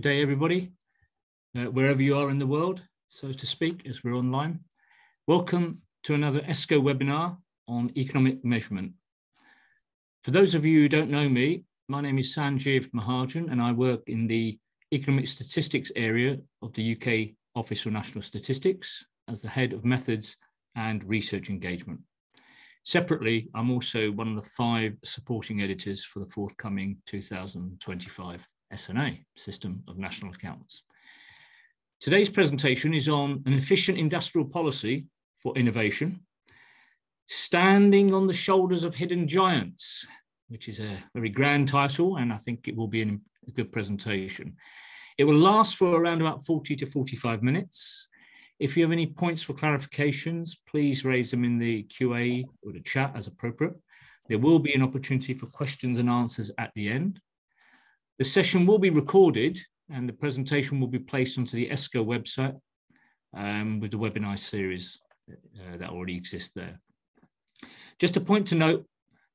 Good day, everybody, uh, wherever you are in the world, so to speak, as we're online. Welcome to another ESCoE webinar on economic measurement. For those of you who don't know me, my name is Sanjeev Mahajan, and I work in the economic statistics area of the UK Office for National Statistics as the head of methods and research engagement. Separately, I'm also one of the five supporting editors for the forthcoming 2025 SNA, System of National Accounts. Today's presentation is on an efficient industrial policy for innovation, standing on the shoulders of hidden giants, which is a very grand title, and I think it will be a good presentation. It will last for around about 40 to 45 minutes. If you have any points for clarifications, please raise them in the QA or the chat as appropriate. There will be an opportunity for questions and answers at the end. The session will be recorded and the presentation will be placed onto the ESCoE website um, with the webinar series uh, that already exists there. Just a point to note,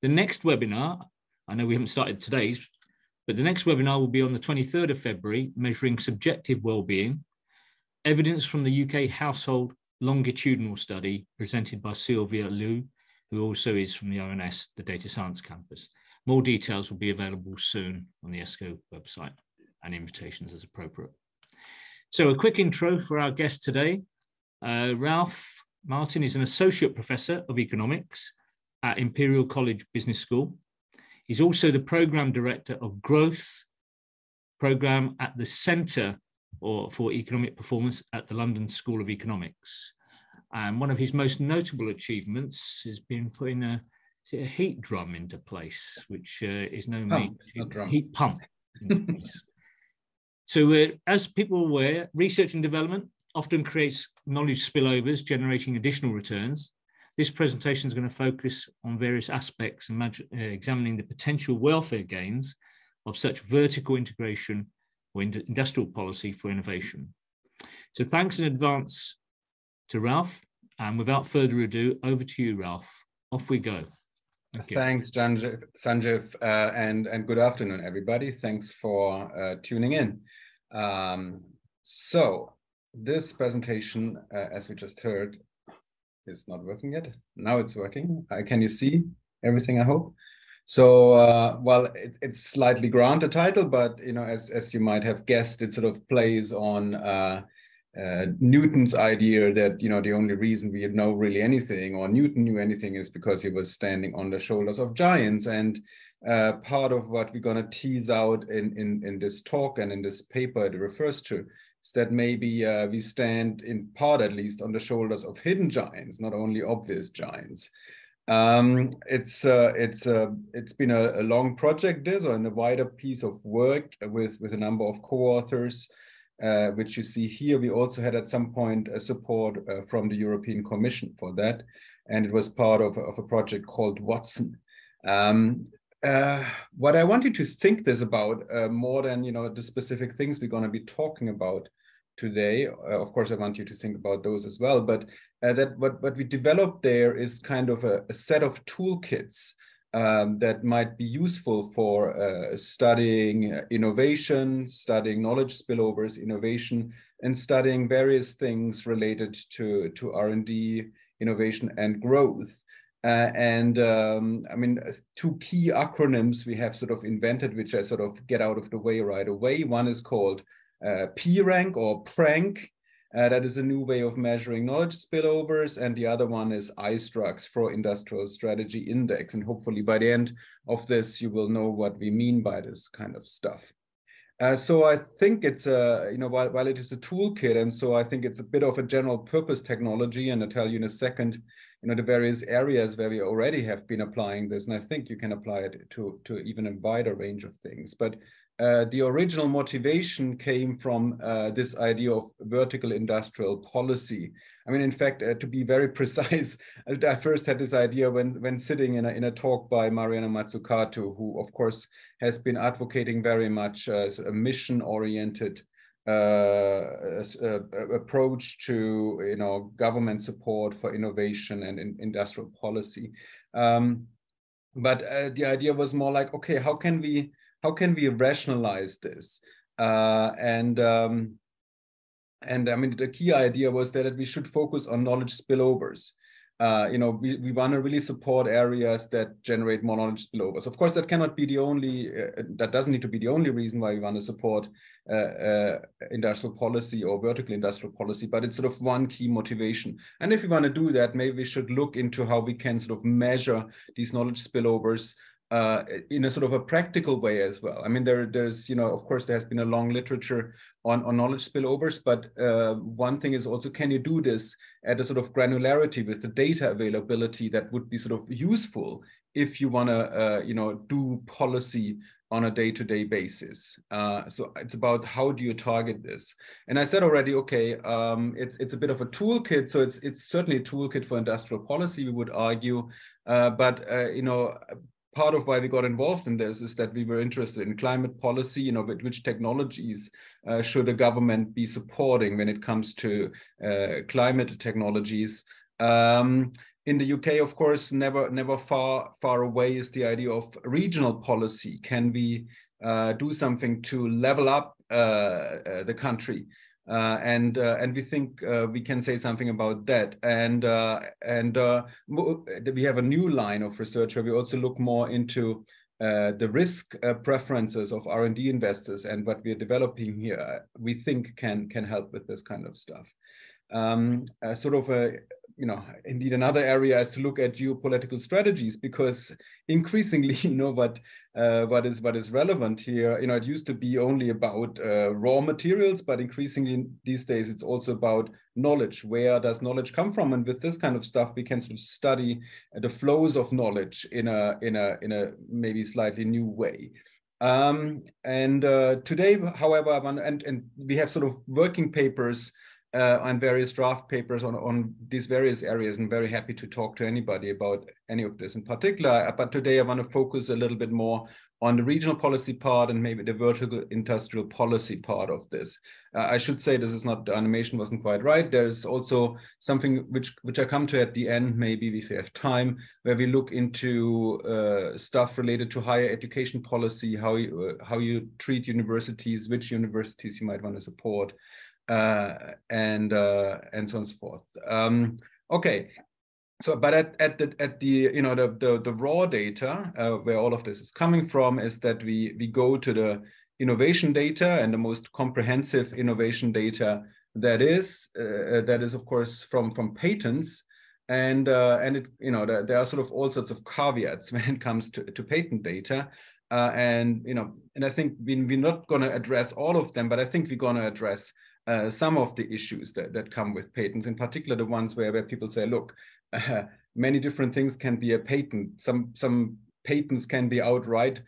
the next webinar, I know we haven't started today's, but the next webinar will be on the 23rd of February, measuring subjective well-being, evidence from the UK household longitudinal study presented by Sylvia Liu, who also is from the ONS, the Data Science Campus. More details will be available soon on the ESCoE website and invitations as appropriate. So a quick intro for our guest today. Uh, Ralf Martin is an associate professor of economics at Imperial College Business School. He's also the program director of growth program at the Centre or for Economic Performance at the London School of Economics. And one of his most notable achievements has been putting a a heat drum into place, which uh, is as heat pump. so, uh, as people are aware, research and development often creates knowledge spillovers, generating additional returns. This presentation is going to focus on various aspects and uh, examining the potential welfare gains of such vertical integration or industrial policy for innovation. So thanks in advance to Ralf. And without further ado, over to you, Ralf. Off we go. Thanks, Sanjeev, Sanjeev uh, and, and good afternoon, everybody. Thanks for uh, tuning in. Um, so this presentation, uh, as we just heard, is not working yet. Now it's working. Uh, can you see everything, I hope? So, uh, well, it, it's slightly granted title, but, you know, as, as you might have guessed, it sort of plays on uh, Newton's idea that you know the only reason we know really anything or Newton knew anything is because he was standing on the shoulders of giants. And uh, part of what we're going to tease out in, in in this talk and in this paper it refers to is that maybe uh, we stand in part at least on the shoulders of hidden giants, not only obvious giants. Um, it's uh, it's uh, it's been a, a, long project this or in a wider piece of work with with a number of co-authors uh, which you see here. We also had at some point a support uh, from the European Commission for that. And it was part of, of a project called Watson. Um, uh, what I want you to think this about uh, more than you know the specific things we're going to be talking about today. Uh, of course, I want you to think about those as well. But uh, that what what we developed there is kind of a, a set of toolkits um, that might be useful for uh, studying innovation, studying knowledge spillovers, innovation, and studying various things related to, to R&D, innovation, and growth. Uh, and um, I mean, two key acronyms we have sort of invented, which I sort of get out of the way right away. One is called uh, P-rank or PRANK, uh, that is a new way of measuring knowledge spillovers. And the other one is ISTRUX for Industrial Strategy Index. And hopefully by the end of this, you will know what we mean by this kind of stuff. Uh, so I think it's a, you know, while, while it is a toolkit, and so I think it's a bit of a general purpose technology, and I'll tell you in a second, you know, the various areas where we already have been applying this, and I think you can apply it to, to even a wider range of things. But uh, the original motivation came from uh, this idea of vertical industrial policy. I mean, in fact, uh, to be very precise, I first had this idea when, when sitting in a, in a talk by Mariana Mazzucato, who, of course, has been advocating very much uh, a mission-oriented uh, approach to you know government support for innovation and in industrial policy. Um, but the idea was more like, okay, how can we how can we rationalize this? Uh, and um, and I mean, the key idea was that we should focus on knowledge spillovers uh, you know, we, we want to really support areas that generate more knowledge spillovers. Of course, that cannot be the only, uh, that doesn't need to be the only reason why we want to support uh, uh, industrial policy or vertical industrial policy, but it's sort of one key motivation. And if we want to do that, maybe we should look into how we can sort of measure these knowledge spillovers uh, in a sort of a practical way as well. I mean, there, there's, you know, of course, there has been a long literature on, on knowledge spillovers, but uh, one thing is also, can you do this at a sort of granularity with the data availability that would be sort of useful if you want to, uh, you know, do policy on a day-to-day basis. Uh, so it's about how do you target this? And I said already, okay, um, it's it's a bit of a toolkit. So it's it's certainly a toolkit for industrial policy. We would argue, uh, but uh, you know, part of why we got involved in this is that we were interested in climate policy, you know, which technologies uh, should a government be supporting when it comes to uh, climate technologies. Um, in the UK, of course, never never far far away is the idea of regional policy. Can we uh, do something to level up uh, uh, the country? Uh, and uh, and we think uh, we can say something about that. And and we have a new line of research where we also look more into the risk preferences of R&D investors and what we are developing here. We think can can help with this kind of stuff. Um, sort of a you know, indeed another area is to look at geopolitical strategies because increasingly, you know, what uh, what is what is relevant here. You know, it used to be only about uh, raw materials, but increasingly these days it's also about knowledge. Where does knowledge come from? And with this kind of stuff, we can sort of study the flows of knowledge in a in a in a maybe slightly new way. Um, and uh, today, however, and and we have sort of working papers uh, on various draft papers on, on these various areas and very happy to talk to anybody about any of this in particular. But today I want to focus a little bit more on the regional policy part and maybe the vertical industrial policy part of this. Uh, I should say this is not, the animation wasn't quite right. There's also something which, which I come to at the end, maybe if we have time, where we look into uh, stuff related to higher education policy, how you, uh, how you treat universities, which universities you might want to support, uh, and uh, and so on and so forth. Um, okay, so but at, at the at the you know the the, the raw data uh, where all of this is coming from is that we we go to the innovation data and the most comprehensive innovation data that is uh, that is of course from from patents. And uh, and it you know there, there, are sort of all sorts of caveats when it comes to, to patent data. Uh, and you know and I think we, we're not going to address all of them but I think we're going to address uh, some of the issues that, that come with patents, in particular the ones where, where people say, look, uh, many different things can be a patent. Some, some patents can be outright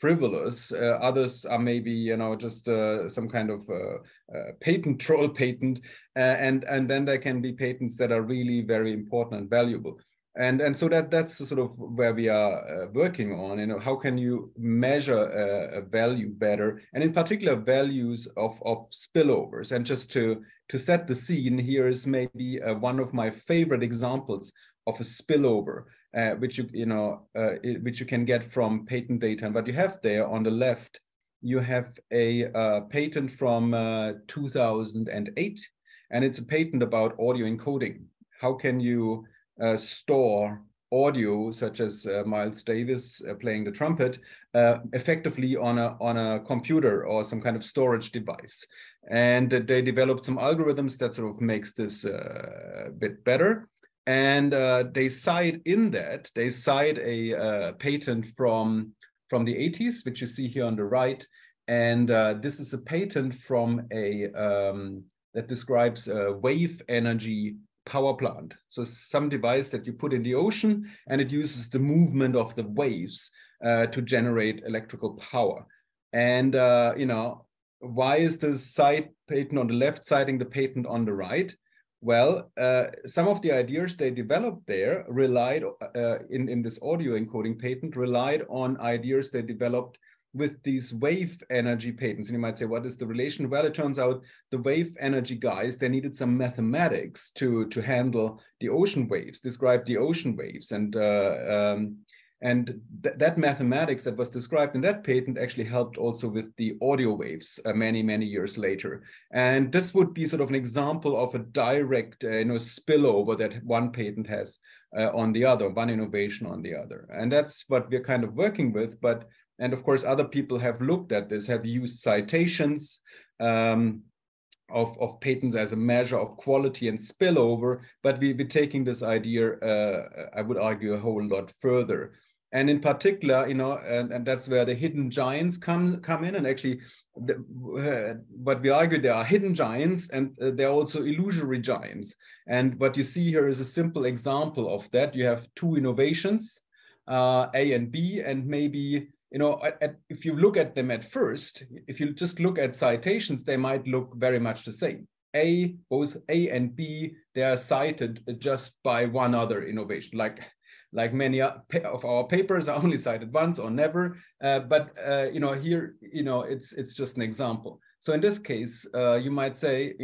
frivolous. Uh, others are maybe, you know, just uh, some kind of uh, uh, patent troll patent. and, and then there can be patents that are really very important and valuable and and so that that's sort of where we are uh, working on you know how can you measure a, a, value better and in particular values of of spillovers. And just to to set the scene here is maybe uh, one of my favorite examples of a spillover uh, which you you know uh, it, which you can get from patent data. And what you have there on the left you have a uh, patent from uh, 2008 and it's a patent about audio encoding. How can you uh, store audio, such as uh, Miles Davis uh, playing the trumpet, uh, effectively on a on a computer or some kind of storage device. And they developed some algorithms that sort of makes this uh, a bit better. And uh, they cite in that they cite a patent from from the 80s, which you see here on the right. And this is a patent from a um, that describes wave energy power plant. So some device that you put in the ocean and it uses the movement of the waves uh, to generate electrical power. And, uh, you know, why is the side patent on the left citing the patent on the right? Well, uh, some of the ideas they developed there relied uh, in, in this audio encoding patent relied on ideas they developed with these wave energy patents. And you might say, what is the relation? Well, it turns out the wave energy guys, they needed some mathematics to, to handle the ocean waves, describe the ocean waves. And, uh, um, and th that mathematics that was described in that patent actually helped also with the audio waves uh, many, many years later. And this would be sort of an example of a direct uh, you know, spillover that one patent has uh, on the other, one innovation on the other. And that's what we're kind of working with. But, and of course, other people have looked at this, have used citations, um, of, of patents as a measure of quality and spillover, but we, we're taking this idea, uh, I would argue, a whole lot further. And in particular you know and, and that's where the hidden giants come come in. And actually the, uh, but we argue there are hidden giants and uh, there are also illusory giants. And what you see here is a simple example of that. You have two innovations uh, a and b and maybe you know at, at, if you look at them at first if you just look at citations they might look very much the same a both a and b they are cited just by one other innovation like like many of our papers are only cited once or never. Uh, but uh, you know, here, you know, it's it's just an example. So in this case, uh, you might say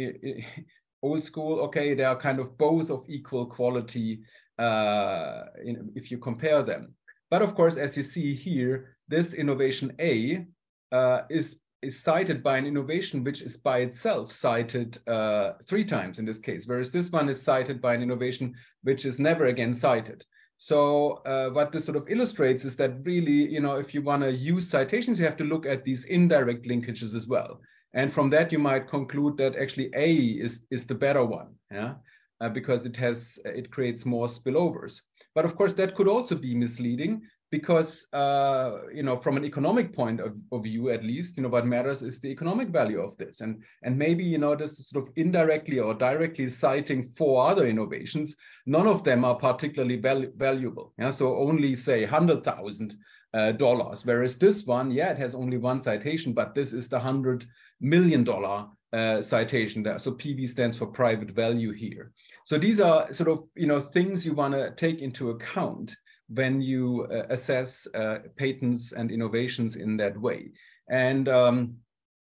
old school. Okay, they are kind of both of equal quality uh, in, if you compare them. But of course, as you see here, this innovation A uh, is is cited by an innovation which is by itself cited uh, three times in this case, whereas this one is cited by an innovation which is never again cited. So uh, what this sort of illustrates is that really, you know, if you want to use citations, you have to look at these indirect linkages as well. And from that, you might conclude that actually A is, is the better one, yeah, uh, because it has it creates more spillovers. But of course, that could also be misleading because uh, you know from an economic point of, of, view at least you know what matters is the economic value of this. And and maybe you know this sort of indirectly or directly citing four other innovations. None of them are particularly val valuable. Yeah so only say hundred thousand uh, dollars whereas this one yeah it has only one citation but this is the hundred million dollar uh, citation there. So pv stands for private value here. So these are sort of you know things you want to take into account when you uh, assess uh, patents and innovations in that way. And um,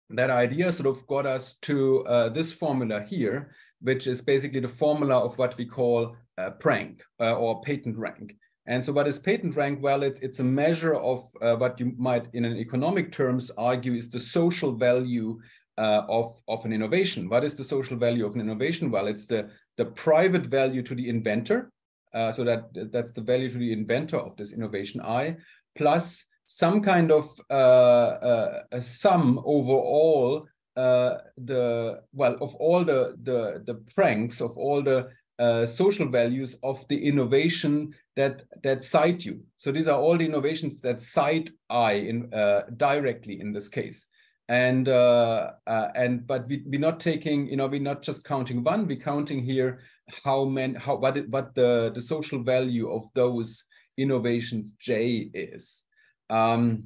that idea sort of got us to uh, this formula here, which is basically the formula of what we call uh, prank uh, or patent rank. And so what is patent rank? Well, it, it's a measure of uh, what you might in an economic terms argue is the social value of, of an innovation. What is the social value of an innovation? Well, it's the, the private value to the inventor, uh, so that that's the value to the inventor of this innovation I, plus some kind of uh, uh, a sum overall uh, the well of all the the the pranks of all the uh, social values of the innovation that that cite you. So these are all the innovations that cite I in directly in this case and uh, uh, and but we, we're not taking you know we're not just counting one we're counting here how many how what it, what the the social value of those innovations j is. Um,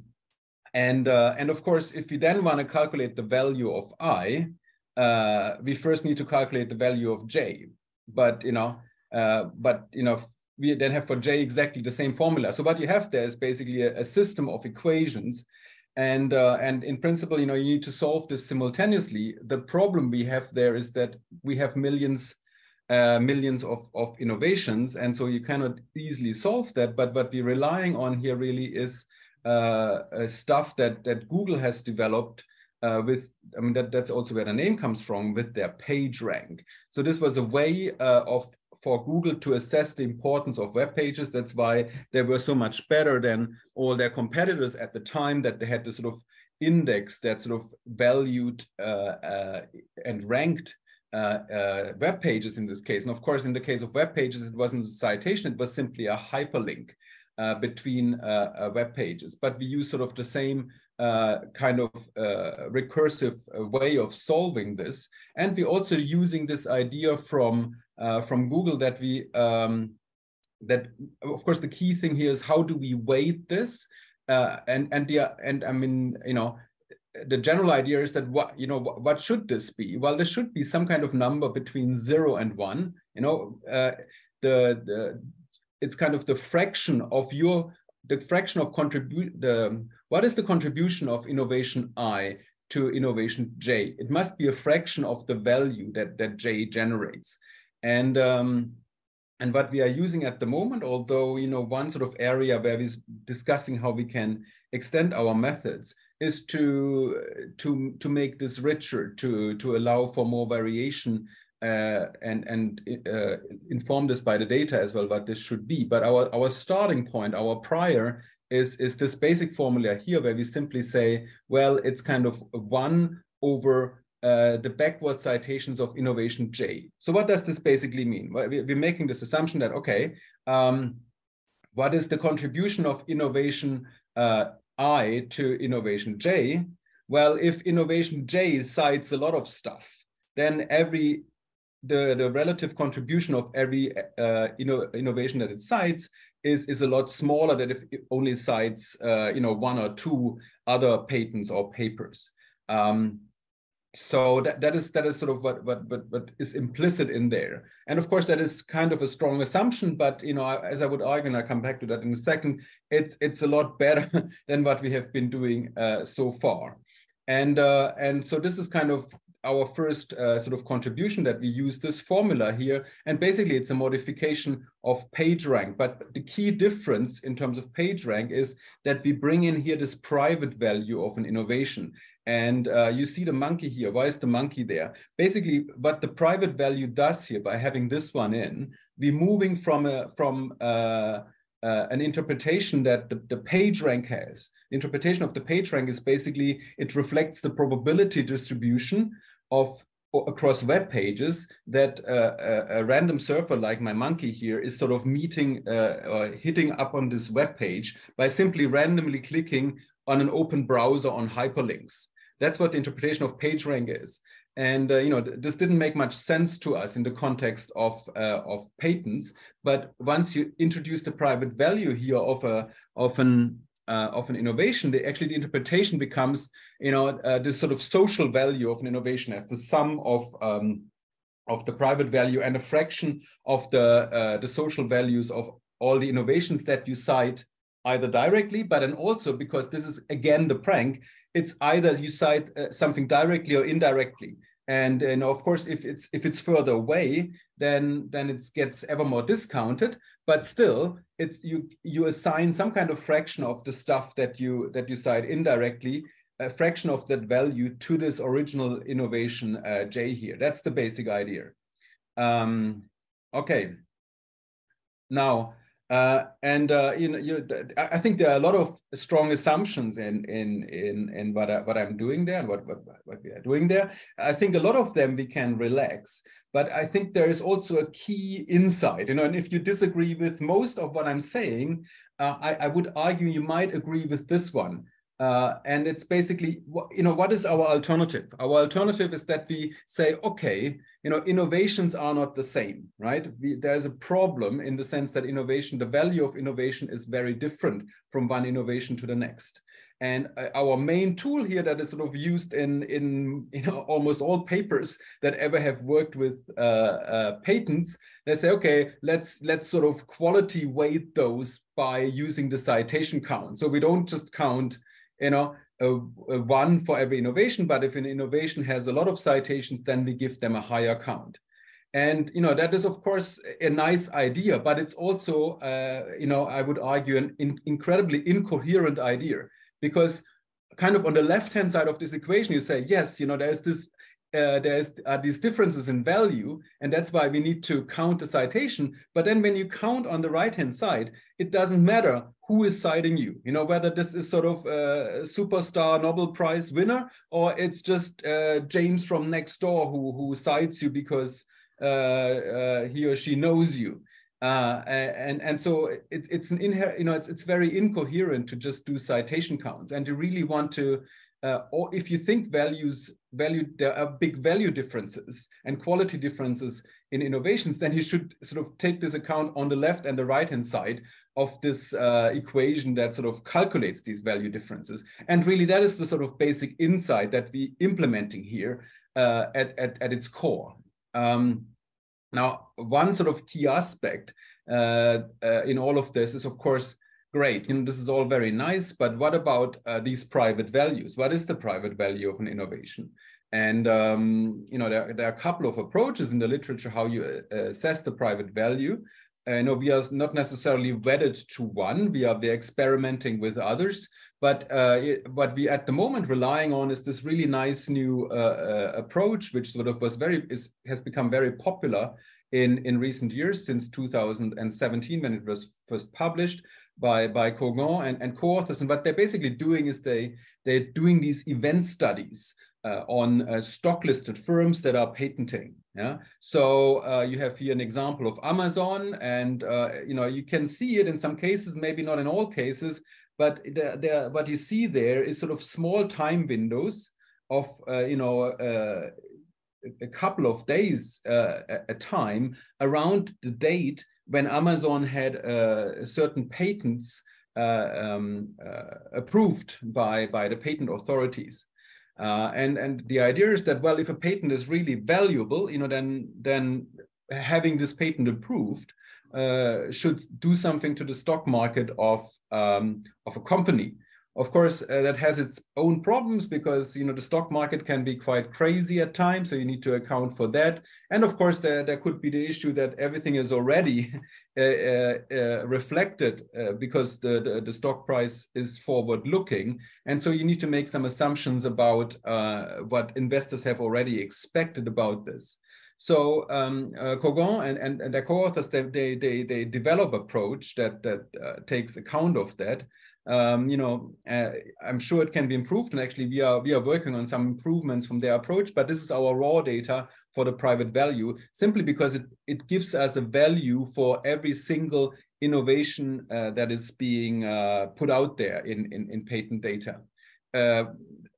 and uh, and of course if we then want to calculate the value of i uh, we first need to calculate the value of j. But you know uh, but you know we then have for j exactly the same formula. So what you have there is basically a, a system of equations. And uh, and in principle you know you need to solve this simultaneously. The problem we have there is that we have millions uh, millions of, of innovations and so you cannot easily solve that but what we're relying on here really is uh, uh stuff that that google has developed uh, with i mean that that's also where the name comes from with their page rank so this was a way uh, of for Google to assess the importance of web pages. That's why they were so much better than all their competitors at the time that they had this sort of index that sort of valued uh, uh, and ranked web pages in this case. And of course, in the case of web pages, it wasn't a citation, it was simply a hyperlink uh, between uh, uh, web pages. But we use sort of the same uh, kind of recursive way of solving this. And we're also using this idea from uh, from Google that we um, that of course the key thing here is how do we weight this uh, and and the and I mean you know the general idea is that what you know what, what should this be? Well there should be some kind of number between zero and one you know uh, the the it's kind of the fraction of your the fraction of contribute the what is the contribution of innovation i to innovation j? It must be a fraction of the value that that j generates. And um, and what we are using at the moment, although you know one sort of area where we're discussing how we can extend our methods is to to to make this richer, to to allow for more variation uh, and and uh, inform this by the data as well what this should be. But our our starting point, our prior is is this basic formula here where we simply say, well, it's kind of one over uh, the backward citations of innovation J. So what does this basically mean? Well, we're making this assumption that, okay, um, what is the contribution of innovation uh, I to innovation J? Well, if innovation J cites a lot of stuff, then every the, the relative contribution of every uh, inno innovation that it cites is, is a lot smaller than if it only cites uh, you know one or two other patents or papers. Um, so that, that is that is sort of what, what what what is implicit in there and of course that is kind of a strong assumption but you know as i would argue and i come back to that in a second it's it's a lot better than what we have been doing uh, so far and uh, and so this is kind of our first uh, sort of contribution that we use this formula here. And basically it's a modification of PageRank. But the key difference in terms of PageRank is that we bring in here this private value of an innovation. And uh, you see the monkey here. Why is the monkey there? Basically, what the private value does here by having this one in, we're moving from a from uh, uh, an interpretation that the, the page rank has. The interpretation of the page rank is basically it reflects the probability distribution of across web pages that uh, a, a, random surfer like my monkey here is sort of meeting uh, or hitting up on this web page by simply randomly clicking on an open browser on hyperlinks. That's what the interpretation of PageRank is. And uh, you know, this didn't make much sense to us in the context of uh, of patents. But once you introduce the private value here of a of an uh, of an innovation, the, actually the interpretation becomes, you know, uh, this sort of social value of an innovation as the sum of um, of the private value and a fraction of the uh, the social values of all the innovations that you cite either directly, but then also because this is again the prank, it's either you cite uh, something directly or indirectly. And, and of course if it's if it's further away then then it gets ever more discounted. But still it's you you assign some kind of fraction of the stuff that you that you cite indirectly a fraction of that value to this original innovation uh, j here. That's the basic idea. Um, okay. Now uh, and uh, you know, you, I think there are a lot of strong assumptions in in in in what I, what I'm doing there and what, what what we are doing there. I think a lot of them we can relax, but I think there is also a key insight. You know, and if you disagree with most of what I'm saying, uh, I, I would argue you might agree with this one. Uh, and it's basically, you know, what is our alternative? Our alternative is that we say, okay, you know, innovations are not the same, right? We, there's a problem in the sense that innovation, the value of innovation is very different from one innovation to the next. And uh, our main tool here that is sort of used in, in you know, almost all papers that ever have worked with uh, uh, patents, they say, okay, let's, let's sort of quality weight those by using the citation count. So we don't just count you know, a, a one for every innovation, but if an innovation has a lot of citations, then we give them a higher count. And you know that is of course a nice idea, but it's also uh, you know I would argue an in, incredibly incoherent idea because kind of on the left hand side of this equation you say yes you know there's this uh, there's uh, these differences in value, and that's why we need to count the citation. But then when you count on the right-hand side, it doesn't matter who is citing you. You know, whether this is sort of a superstar Nobel Prize winner or it's just uh, James from next door who, who cites you because uh, uh, he or she knows you. Uh, and and so it, it's an inher you know it's it's very incoherent to just do citation counts and to really want to uh, or if you think values value there are big value differences and quality differences in innovations then you should sort of take this account on the left and the right hand side of this uh, equation that sort of calculates these value differences. And really that is the sort of basic insight that we implementing here uh, at, at, at its core. Um, now one sort of key aspect uh, uh, in all of this is of course great, you know, this is all very nice, but what about uh, these private values? What is the private value of an innovation? And um, you know, there, there, are a couple of approaches in the literature how you uh, assess the private value. uh, no, we are not necessarily wedded to one. We are we are experimenting with others, but uh, what we at the moment relying on is this really nice new uh, uh, approach, which sort of was very is has become very popular in in recent years since 2017 when it was first published by by Kogan and, and co-authors. And what they're basically doing is they they're doing these event studies uh, on uh, stock listed firms that are patenting yeah. So uh, you have here an example of Amazon, and uh, you know you can see it in some cases, maybe not in all cases, but the, what you see there is sort of small time windows of uh, you know uh, a couple of days uh, a time around the date when Amazon had uh, certain patents um, approved by by the patent authorities. Uh, and and the idea is that well, if a patent is really valuable, you know, then then having this patent approved uh, should do something to the stock market of um, of a company. Of course, uh, that has its own problems because you know the stock market can be quite crazy at times, so you need to account for that. And of course, there, there could be the issue that everything is already uh, uh, uh, reflected uh, because the, the, the stock price is forward-looking, and so you need to make some assumptions about uh, what investors have already expected about this. So um, uh, and, and, and their co-authors, they, they, they, they develop approach that, that uh, takes account of that um, you know, uh, I'm sure it can be improved. And actually, we are we are working on some improvements from their approach. But this is our raw data for the private value, simply because it it gives us a value for every single innovation uh, that is being uh, put out there in in, in patent data. Uh,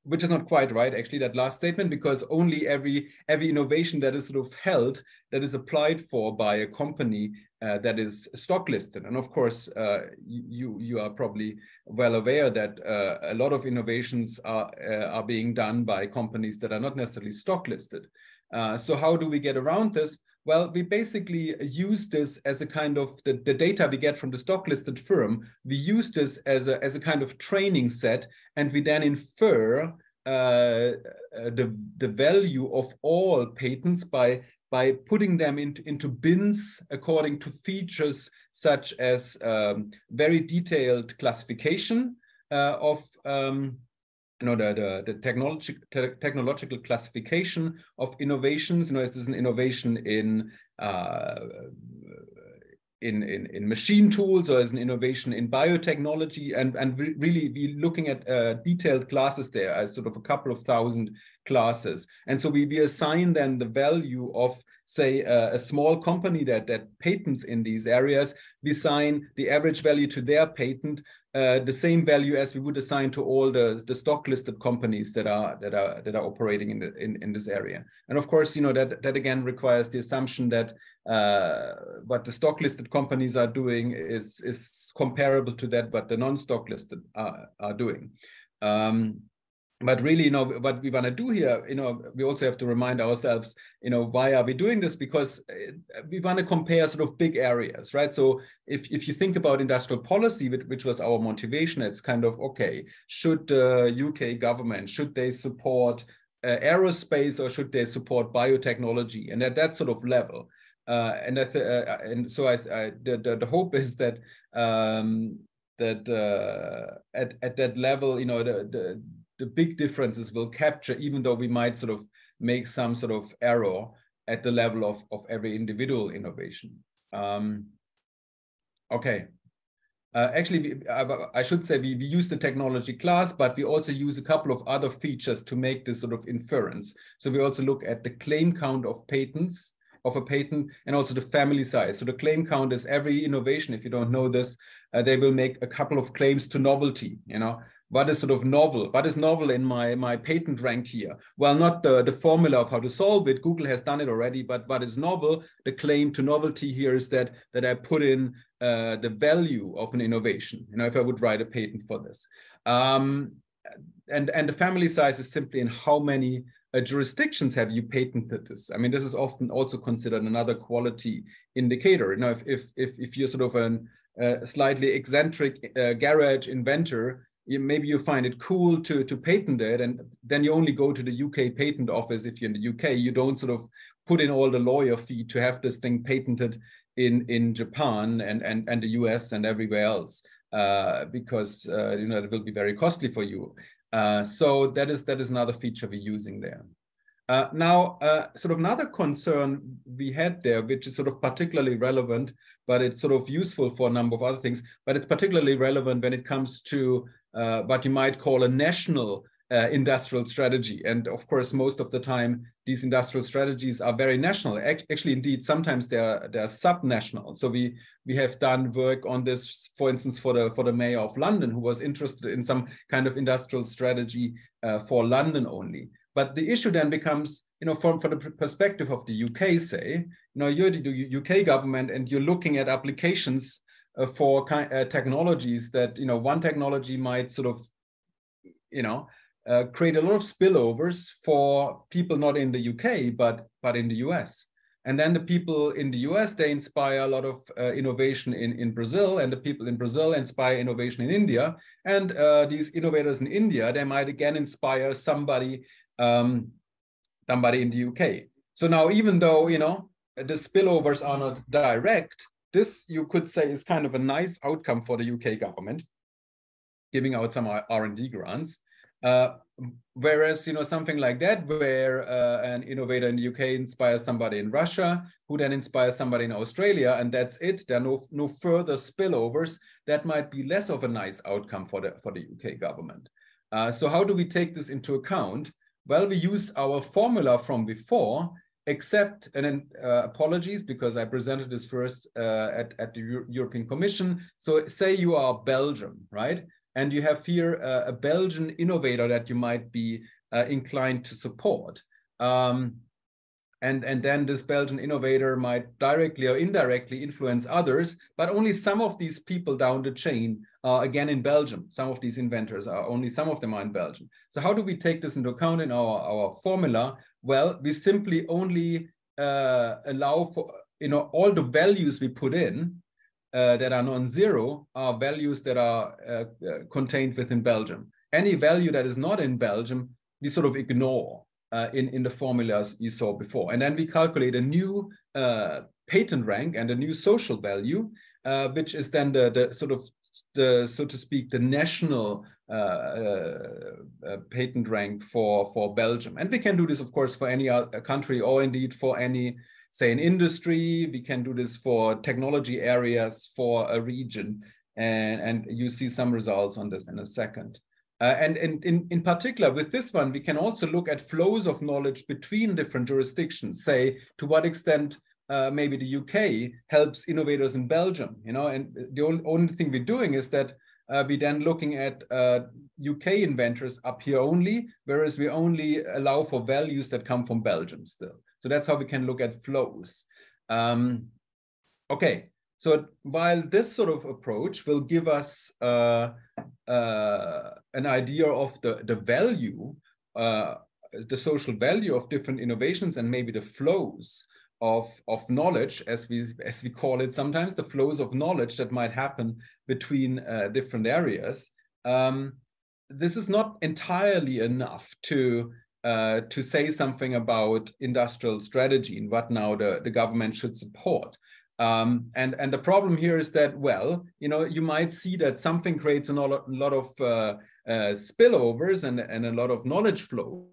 which is not quite right actually that last statement because only every every innovation that is sort of held that is applied for by a company uh, that is stock listed. And of course, uh, you, you are probably well aware that uh, a lot of innovations are, uh, are being done by companies that are not necessarily stock listed. Uh, so how do we get around this? Well, we basically use this as a kind of the, the data we get from the stock listed firm. We use this as a, as a kind of training set, and we then infer uh, the, the value of all patents by by putting them in, into bins according to features such as um, very detailed classification uh, of um, you know, the, the, the technology, te technological classification of innovations. You know, is this an innovation in uh, in, in, in machine tools or as an innovation in biotechnology and, and re really be looking at uh, detailed classes there as sort of a couple of thousand classes. And so we, we assign then the value of say uh, a small company that that patents in these areas, we assign the average value to their patent uh, the same value as we would assign to all the, the stock listed companies that are that are that are operating in, the, in in this area. And of course, you know that that again requires the assumption that uh, what the stock listed companies are doing is is comparable to that what the non-stock listed are, are doing. Um, but really you know what we want to do here you know we also have to remind ourselves you know why are we doing this? Because uh, we want to compare sort of big areas right? So if, if you think about industrial policy which was our motivation it's kind of okay should the uk government should they support uh, aerospace or should they support biotechnology? And at that sort of level uh, and I th- uh, and so I, I the, the, the hope is that um, that uh, at at that level you know the, the the big differences will capture, even though we might sort of make some sort of error at the level of, of every individual innovation. Um, okay. Uh, actually, I, should say we, we use the technology class, but we also use a couple of other features to make this sort of inference. So we also look at the claim count of patents of a patent and also the family size. So the claim count is every innovation. If you don't know this, uh, they will make a couple of claims to novelty. You know, what is sort of novel what is novel in my my patent rank here well not the the formula of how to solve it google has done it already but what is novel the claim to novelty here is that that i put in uh, the value of an innovation you know if i would write a patent for this um, and and the family size is simply in how many uh, jurisdictions have you patented this? I mean, this is often also considered another quality indicator. You know, if if if, if you're sort of a uh, slightly eccentric uh, garage inventor, you, maybe you find it cool to to patent it, and then you only go to the UK patent office if you're in the UK. You don't sort of put in all the lawyer fee to have this thing patented in in Japan and and and the US and everywhere else uh, because uh, you know it will be very costly for you. Uh, so that is that is another feature we're using there. Uh, now, uh, sort of another concern we had there, which is sort of particularly relevant, but it's sort of useful for a number of other things, but it's particularly relevant when it comes to uh, what you might call a national uh, industrial strategy. And of course, most of the time, these industrial strategies are very national. Actually, indeed, sometimes they're they're subnational. So we we have done work on this, for instance, for the for the mayor of London, who was interested in some kind of industrial strategy uh, for London only. But the issue then becomes, you know, from, from the perspective of the UK, say, you know, you're the UK government and you're looking at applications for kind, uh, technologies that, you know, one technology might sort of, you know, uh, create a lot of spillovers for people not in the UK, but, but in the US. And then the people in the US, they inspire a lot of uh, innovation in, in Brazil, and the people in Brazil inspire innovation in India. And uh, these innovators in India, they might again inspire somebody um, somebody in the UK. So now, even though you know the spillovers are not direct, this you could say is kind of a nice outcome for the UK government, giving out some R&D grants. Uh, whereas you know something like that, where uh, an innovator in the UK inspires somebody in Russia, who then inspires somebody in Australia, and that's it. There are no no further spillovers. That might be less of a nice outcome for the for the UK government. Uh, so how do we take this into account? Well, we use our formula from before, except, and uh, apologies because I presented this first uh, at, at the Euro European Commission. So say you are Belgium, right? And you have here uh, a Belgian innovator that you might be uh, inclined to support. Um, and, and then this Belgian innovator might directly or indirectly influence others, but only some of these people down the chain are again in Belgium. Some of these inventors are only some of them are in Belgium. So how do we take this into account in our, our formula? Well, we simply only uh, allow for, you know, all the values we put in uh, that are non-zero are values that are uh, uh contained within Belgium. Any value that is not in Belgium, we sort of ignore uh, in, in the formulas you saw before. And then we calculate a new uh, patent rank and a new social value, uh, which is then the, the sort of the so to speak the national uh, uh, uh, patent rank for for Belgium. And we can do this, of course, for any country or indeed for any say an industry. We can do this for technology areas for a region, and and you see some results on this in a second. Uh, and, and in, in particular, with this one, we can also look at flows of knowledge between different jurisdictions, say to what extent uh, maybe the UK helps innovators in Belgium, you know, and the only, only thing we're doing is that uh, we then looking at UK uh, inventors up here only, whereas we only allow for values that come from Belgium still. So that's how we can look at flows. Um, okay, so while this sort of approach will give us uh, uh, an idea of the, the value, uh, the social value of different innovations and maybe the flows of, of knowledge, as we, as we call it sometimes, the flows of knowledge that might happen between uh, different areas, um, this is not entirely enough to uh, to say something about industrial strategy and what now the, the government should support. Um, and and the problem here is that well, you know, you might see that something creates a lot, of uh, uh, spillovers and and a lot of knowledge flow,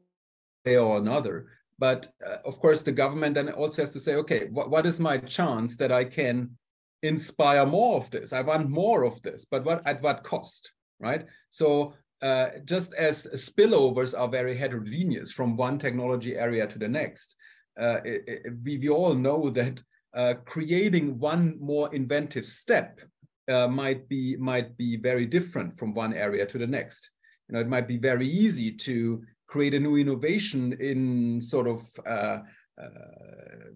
there or another. But uh, of course, the government then also has to say, okay, what, what is my chance that I can inspire more of this? I want more of this, but what at what cost, right? So uh, just as spillovers are very heterogeneous from one technology area to the next, uh, it, it, we, we all know that uh, creating one more inventive step uh, might be might be very different from one area to the next. You know, it might be very easy to create a new innovation in sort of uh, uh,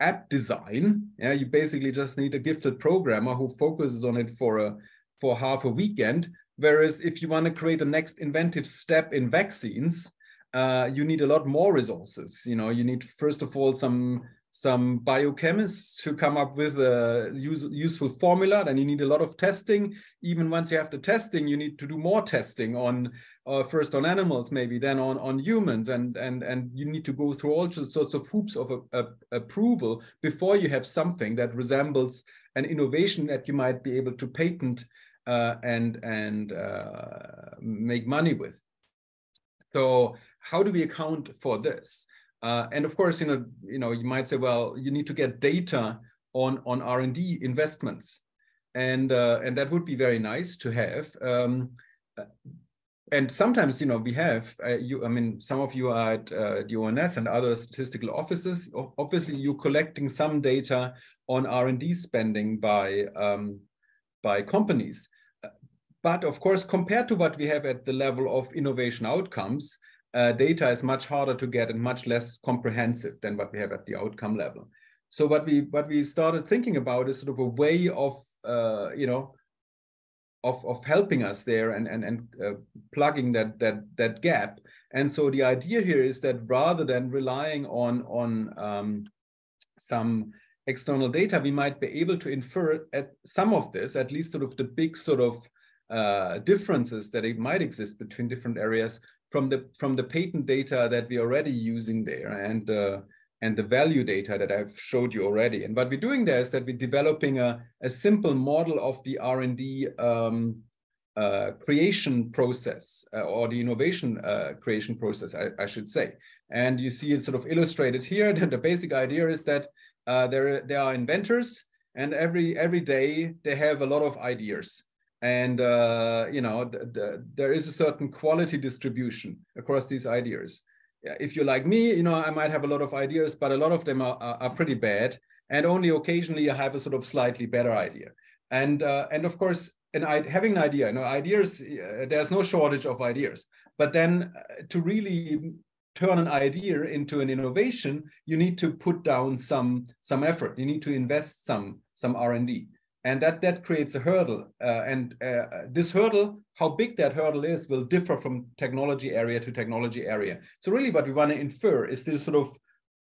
app design. Yeah, you basically just need a gifted programmer who focuses on it for a for half a weekend. Whereas if you want to create the next inventive step in vaccines, uh, you need a lot more resources. You know, you need first of all some some biochemists to come up with a use, useful formula. Then you need a lot of testing. Even once you have the testing, you need to do more testing on uh, first on animals, maybe then on on humans, and and and you need to go through all sorts of hoops of a, a, approval before you have something that resembles an innovation that you might be able to patent uh, and and uh, make money with. So how do we account for this? Uh, and of course, you know, you know, you might say, well, you need to get data on on R and D investments, and uh, and that would be very nice to have. Um, and sometimes, you know, we have uh, you. I mean, some of you are at uh, the ONS and other statistical offices. Obviously, you're collecting some data on R and D spending by um, by companies. But of course, compared to what we have at the level of innovation outcomes, uh, data is much harder to get and much less comprehensive than what we have at the outcome level. So what we what we started thinking about is sort of a way of uh, you know of of helping us there and and and uh, plugging that that that gap. And so the idea here is that rather than relying on on um, some external data, we might be able to infer at some of this, at least sort of the big sort of uh, differences that it might exist between different areas from the from the patent data that we're already using there and uh, and the value data that I've showed you already. And what we're doing there is that we're developing a, a simple model of the R&D um, uh, creation process uh, or the innovation uh, creation process, I, I, should say. And you see it sort of illustrated here. the basic idea is that uh, there, there are inventors and every, every day they have a lot of ideas and uh, you know the, the, there is a certain quality distribution across these ideas. If you're like me you know i might have a lot of ideas but a lot of them are, are, are pretty bad. And only occasionally i have a sort of slightly better idea. And uh, and of course and having an idea you know ideas uh, there's no shortage of ideas. But then uh, to really turn an idea into an innovation you need to put down some some effort. You need to invest some some r&d and that that creates a hurdle. Uh, and uh, this hurdle how big that hurdle is will differ from technology area to technology area. So really what we want to infer is this sort of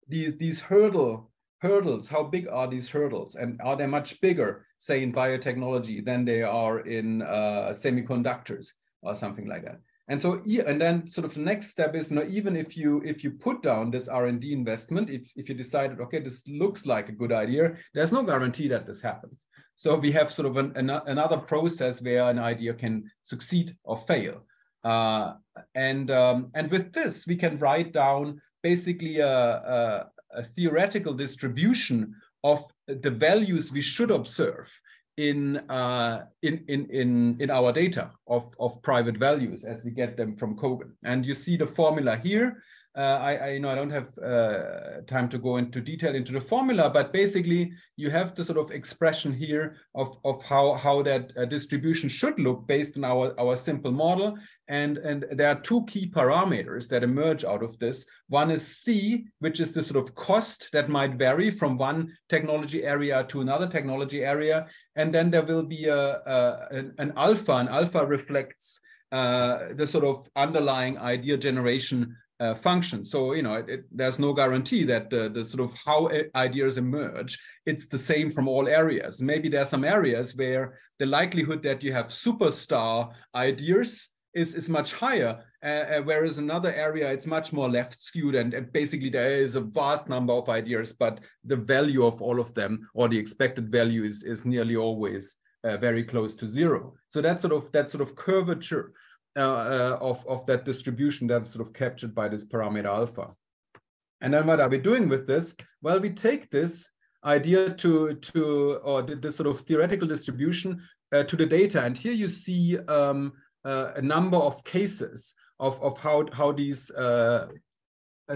these these hurdle hurdles. How big are these hurdles? And are they much bigger say in biotechnology than they are in uh, semiconductors or something like that and so and then sort of the next step is you even if you if you put down this r&d investment if, if you decided okay this looks like a good idea there's no guarantee that this happens so we have sort of an, an, another process where an idea can succeed or fail. Uh, and, um, and with this, we can write down basically a, a, a, theoretical distribution of the values we should observe in, uh, in, in, in, in our data of, of private values as we get them from Kogan. And you see the formula here. Uh, I, I, you know I don't have uh, time to go into detail into the formula, but basically you have the sort of expression here of, of how how that uh, distribution should look based on our our simple model, and and there are two key parameters that emerge out of this. One is C, which is the sort of cost that might vary from one technology area to another technology area, and then there will be a, a an, an alpha. An alpha reflects uh, the sort of underlying idea generation uh, function. So you know, it, it, there's no guarantee that the, the sort of how ideas emerge. It's the same from all areas. Maybe there are some areas where the likelihood that you have superstar ideas is is much higher, uh, uh, whereas another area it's much more left skewed, and, and basically there is a vast number of ideas, but the value of all of them or the expected value is is nearly always uh, very close to zero. So that sort of that sort of curvature uh, uh, of, of that distribution that's sort of captured by this parameter alpha. And then what are we doing with this? Well, we take this idea to, to or this sort of theoretical distribution uh, to the data. And here you see um, uh, a number of cases of, of how, how these uh,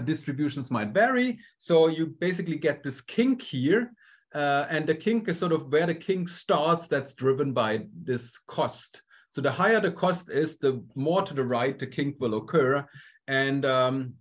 distributions might vary. So you basically get this kink here. Uh, and the kink is sort of where the kink starts that's driven by this cost. So the higher the cost is, the more to the right the kink will occur. And um,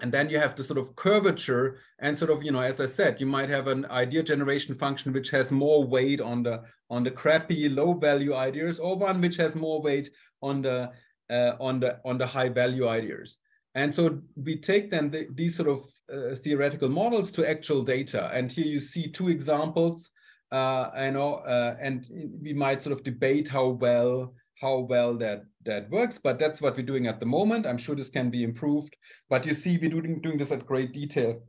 and then you have the sort of curvature and sort of you know as i said you might have an idea generation function which has more weight on the on the crappy low value ideas or one which has more weight on the uh, on the on the high value ideas and so we take then the, these sort of uh, theoretical models to actual data. And here you see two examples. Uh, I know, uh, and we might sort of debate how well how well that that works, but that's what we're doing at the moment. I'm sure this can be improved, but you see we're doing, doing this at great detail.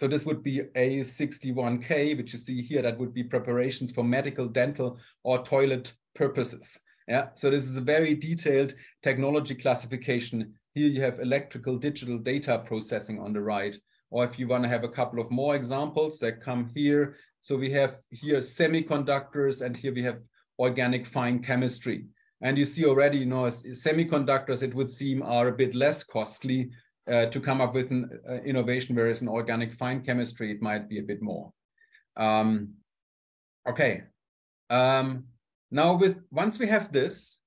So this would be A61K, which you see here, that would be preparations for medical, dental, or toilet purposes. Yeah, so this is a very detailed technology classification. Here you have electrical digital data processing on the right. Or if you want to have a couple of more examples that come here. So we have here semiconductors, and here we have organic fine chemistry. And you see already, you know, semiconductors, it would seem, are a bit less costly uh, to come up with an uh, innovation, whereas in organic fine chemistry, it might be a bit more. Um, okay. Um, now, with once we have this,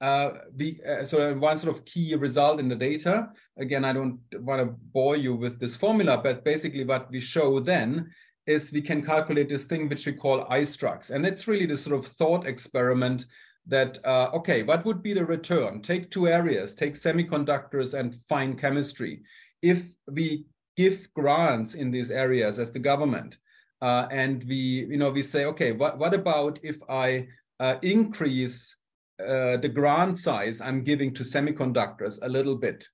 uh, the uh, so one sort of key result in the data. Again, I don't want to bore you with this formula, but basically what we show then is we can calculate this thing which we call ISTRAX. And it's really this sort of thought experiment that, uh, okay, what would be the return? Take two areas, take semiconductors and fine chemistry. If we give grants in these areas as the government, uh, and we, you know, we say, okay, what, what about if I uh, increase uh, the grant size I'm giving to semiconductors a little bit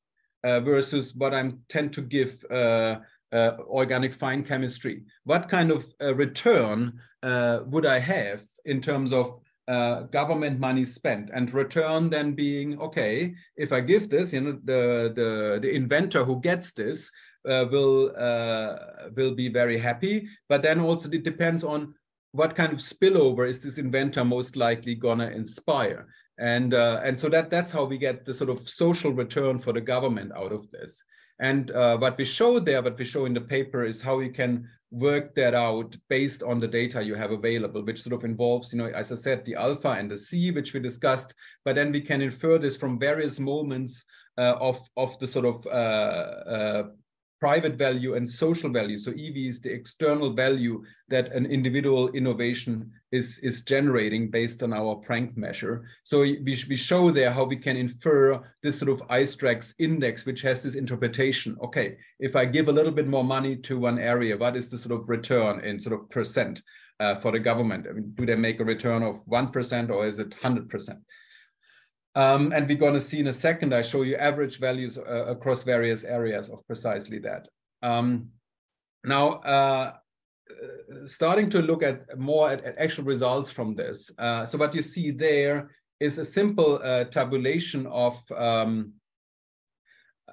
uh, versus what I tend to give uh, uh, organic fine chemistry. What kind of uh, return uh, would I have in terms of uh, government money spent? And return then being okay if i give this you know the the, the inventor who gets this uh, will uh, will be very happy. But then also it depends on what kind of spillover is this inventor most likely gonna inspire? And and so that that's how we get the sort of social return for the government out of this and uh, what we show there, what we show in the paper is how you can work that out based on the data you have available, which sort of involves, you know, as I said, the alpha and the C, which we discussed, but then we can infer this from various moments uh, of, of the sort of uh, uh private value and social value. So EV is the external value that an individual innovation is, is generating based on our Prank measure. So we, we show there how we can infer this sort of ISTRAX index, which has this interpretation. Okay, if I give a little bit more money to one area, what is the sort of return in sort of percent uh, for the government? I mean, do they make a return of 1% or is it 100%? Um, and we're going to see in a second, I show you average values uh, across various areas of precisely that. Um, now, uh, starting to look at more at, at actual results from this. Uh, so what you see there is a simple uh, tabulation of, um,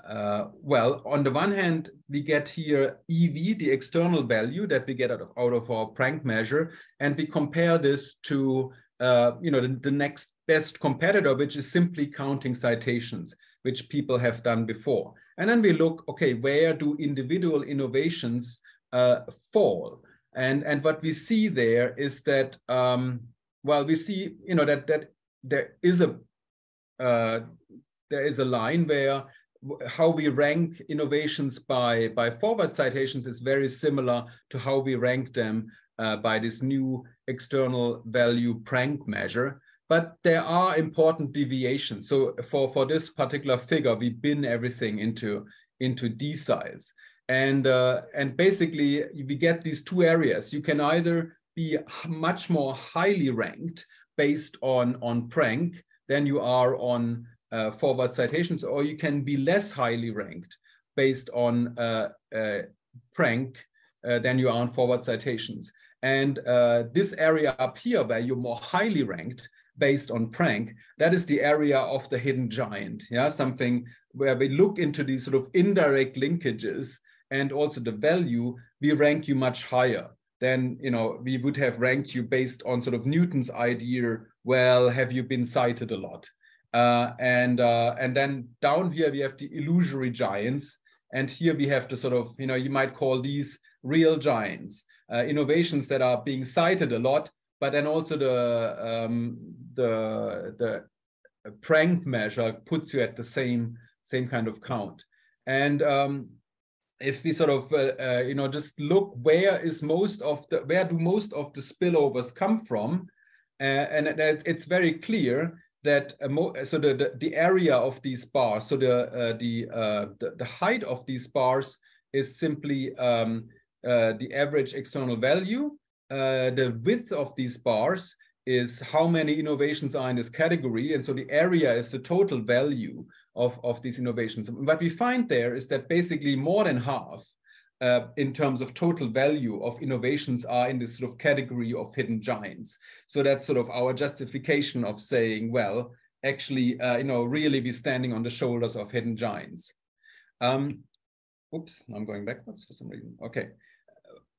uh, well, on the one hand, we get here EV, the external value that we get out of, out of our prank measure, and we compare this to uh, you know, the, the, next best competitor, which is simply counting citations, which people have done before. And then we look, okay, where do individual innovations uh, fall? And, and what we see there is that, um, well, we see, you know, that, that there is a, uh, there is a line where how we rank innovations by, by forward citations is very similar to how we rank them uh, by this new external value prank measure. But there are important deviations. So for, for this particular figure, we bin everything into, into deciles. And, uh, and basically, we get these two areas. You can either be much more highly ranked based on, on prank than you are on uh, forward citations, or you can be less highly ranked based on uh, uh prank uh, than you are on forward citations. And uh, this area up here, where you're more highly ranked based on prank, that is the area of the hidden giant. Yeah, something where we look into these sort of indirect linkages and also the value, we rank you much higher than you know we would have ranked you based on sort of Newton's idea. Well, have you been cited a lot? Uh, and uh, and then down here we have the illusory giants, and here we have the sort of you know you might call these real giants, uh, innovations that are being cited a lot, but then also the um, the the prank measure puts you at the same same kind of count. And um, if we sort of uh, uh, you know just look where is most of the where do most of the spillovers come from, uh, and it's very clear that uh, so the, the, the area of these bars, so the uh, the, uh, the, the height of these bars is simply um, uh, the average external value. Uh, the width of these bars is how many innovations are in this category. And so the area is the total value of, of these innovations. what we find there is that basically more than half uh, in terms of total value of innovations are in this sort of category of hidden giants. So that's sort of our justification of saying, well, actually, uh, you know, really be standing on the shoulders of hidden giants. Um, oops, I'm going backwards for some reason. Okay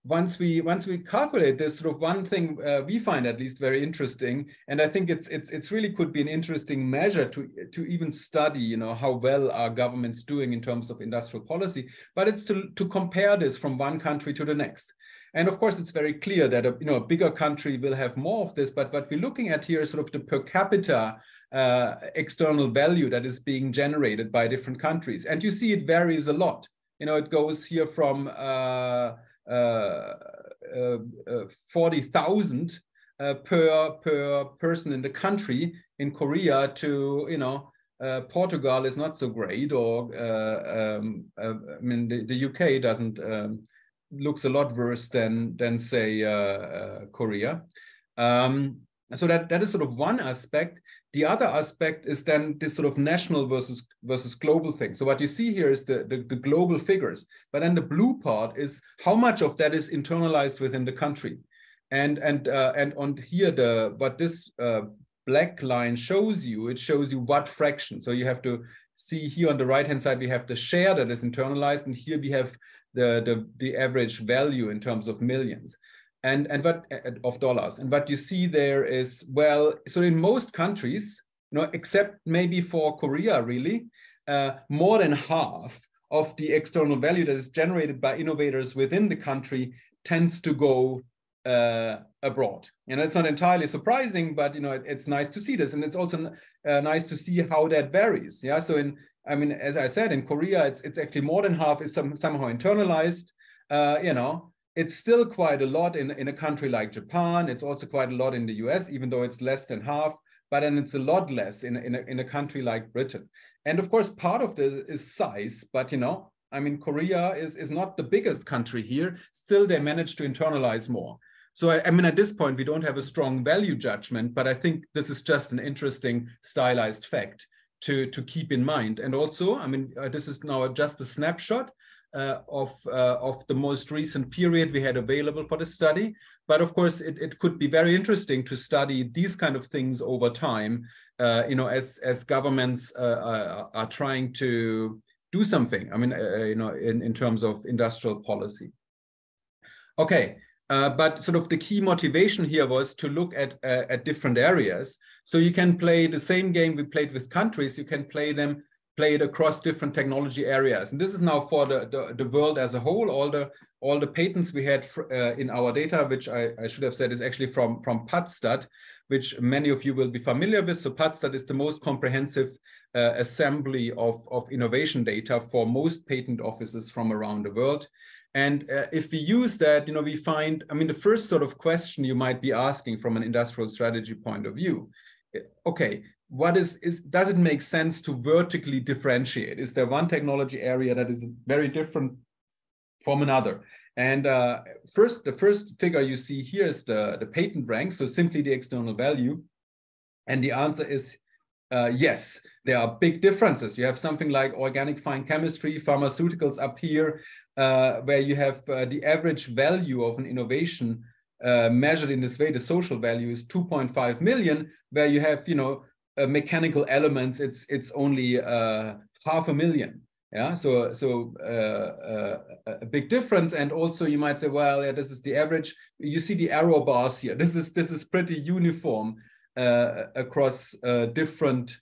once we once we calculate this sort of one thing uh, we find at least very interesting and i think it's it's it's really could be an interesting measure to to even study you know how well are governments doing in terms of industrial policy but it's to to compare this from one country to the next. And of course it's very clear that a you know a bigger country will have more of this but what we're looking at here is sort of the per capita uh, external value that is being generated by different countries. And you see it varies a lot. You know it goes here from uh, Uh, uh, uh, 40,000 per per person in the country in Korea to you know Portugal is not so great or um, I mean the, the UK doesn't um, looks a lot worse than than say Korea. Um, so that that is sort of one aspect the other aspect is then this sort of national versus versus global thing. So what you see here is the, the, the, global figures, but then the blue part is how much of that is internalized within the country. And and uh, and on here the what this uh, black line shows you, it shows you what fraction. So you have to see here on the right hand side we have the share that is internalized, and here we have the the, the average value in terms of millions and and what of dollars. And what you see there is well so in most countries you know except maybe for korea really uh, more than half of the external value that is generated by innovators within the country tends to go uh, abroad. And it's not entirely surprising but you know it, it's nice to see this. And it's also uh, nice to see how that varies. Yeah. So in i mean as i said in korea it's it's actually more than half is some, somehow internalized uh, you know it's still quite a lot in, in a country like Japan. It's also quite a lot in the US, even though it's less than half, but then it's a lot less in, in, a, in a country like Britain. And of course, part of this is size, but you know, I mean, Korea is, is not the biggest country here. Still, they managed to internalize more. So, I, I, mean, at this point, we don't have a strong value judgment, but I think this is just an interesting stylized fact to, to keep in mind. And also, I mean, uh, this is now just a snapshot, uh, of, uh, of the most recent period we had available for the study. But of course, it, it could be very interesting to study these kind of things over time, uh, you know, as, as governments uh, are, are, trying to do something, I mean, uh, you know, in, in terms of industrial policy. Okay, uh, but sort of the key motivation here was to look at uh, at different areas. So you can play the same game we played with countries. You can play them played across different technology areas. And this is now for the, the, the world as a whole, all the all the patents we had uh, in our data, which I, I, should have said is actually from, from PatStat, which many of you will be familiar with. So PatStat is the most comprehensive uh, assembly of, of innovation data for most patent offices from around the world. And uh, if we use that, you know, we find, I mean, the first sort of question you might be asking from an industrial strategy point of view, okay, what is is does it make sense to vertically differentiate? Is there one technology area that is very different from another? And uh, first the first figure you see here is the the patent rank so simply the external value. And the answer is uh, yes there are big differences. You have something like organic fine chemistry pharmaceuticals up here uh, where you have uh, the average value of an innovation uh, measured in this way the social value is 2.5 million where you have you know mechanical elements, it's it's only uh, half a million. Yeah, so so uh, uh, a big difference, and also you might say, well, yeah, this is the average. You see the error bars here. This is this is pretty uniform uh, across uh, different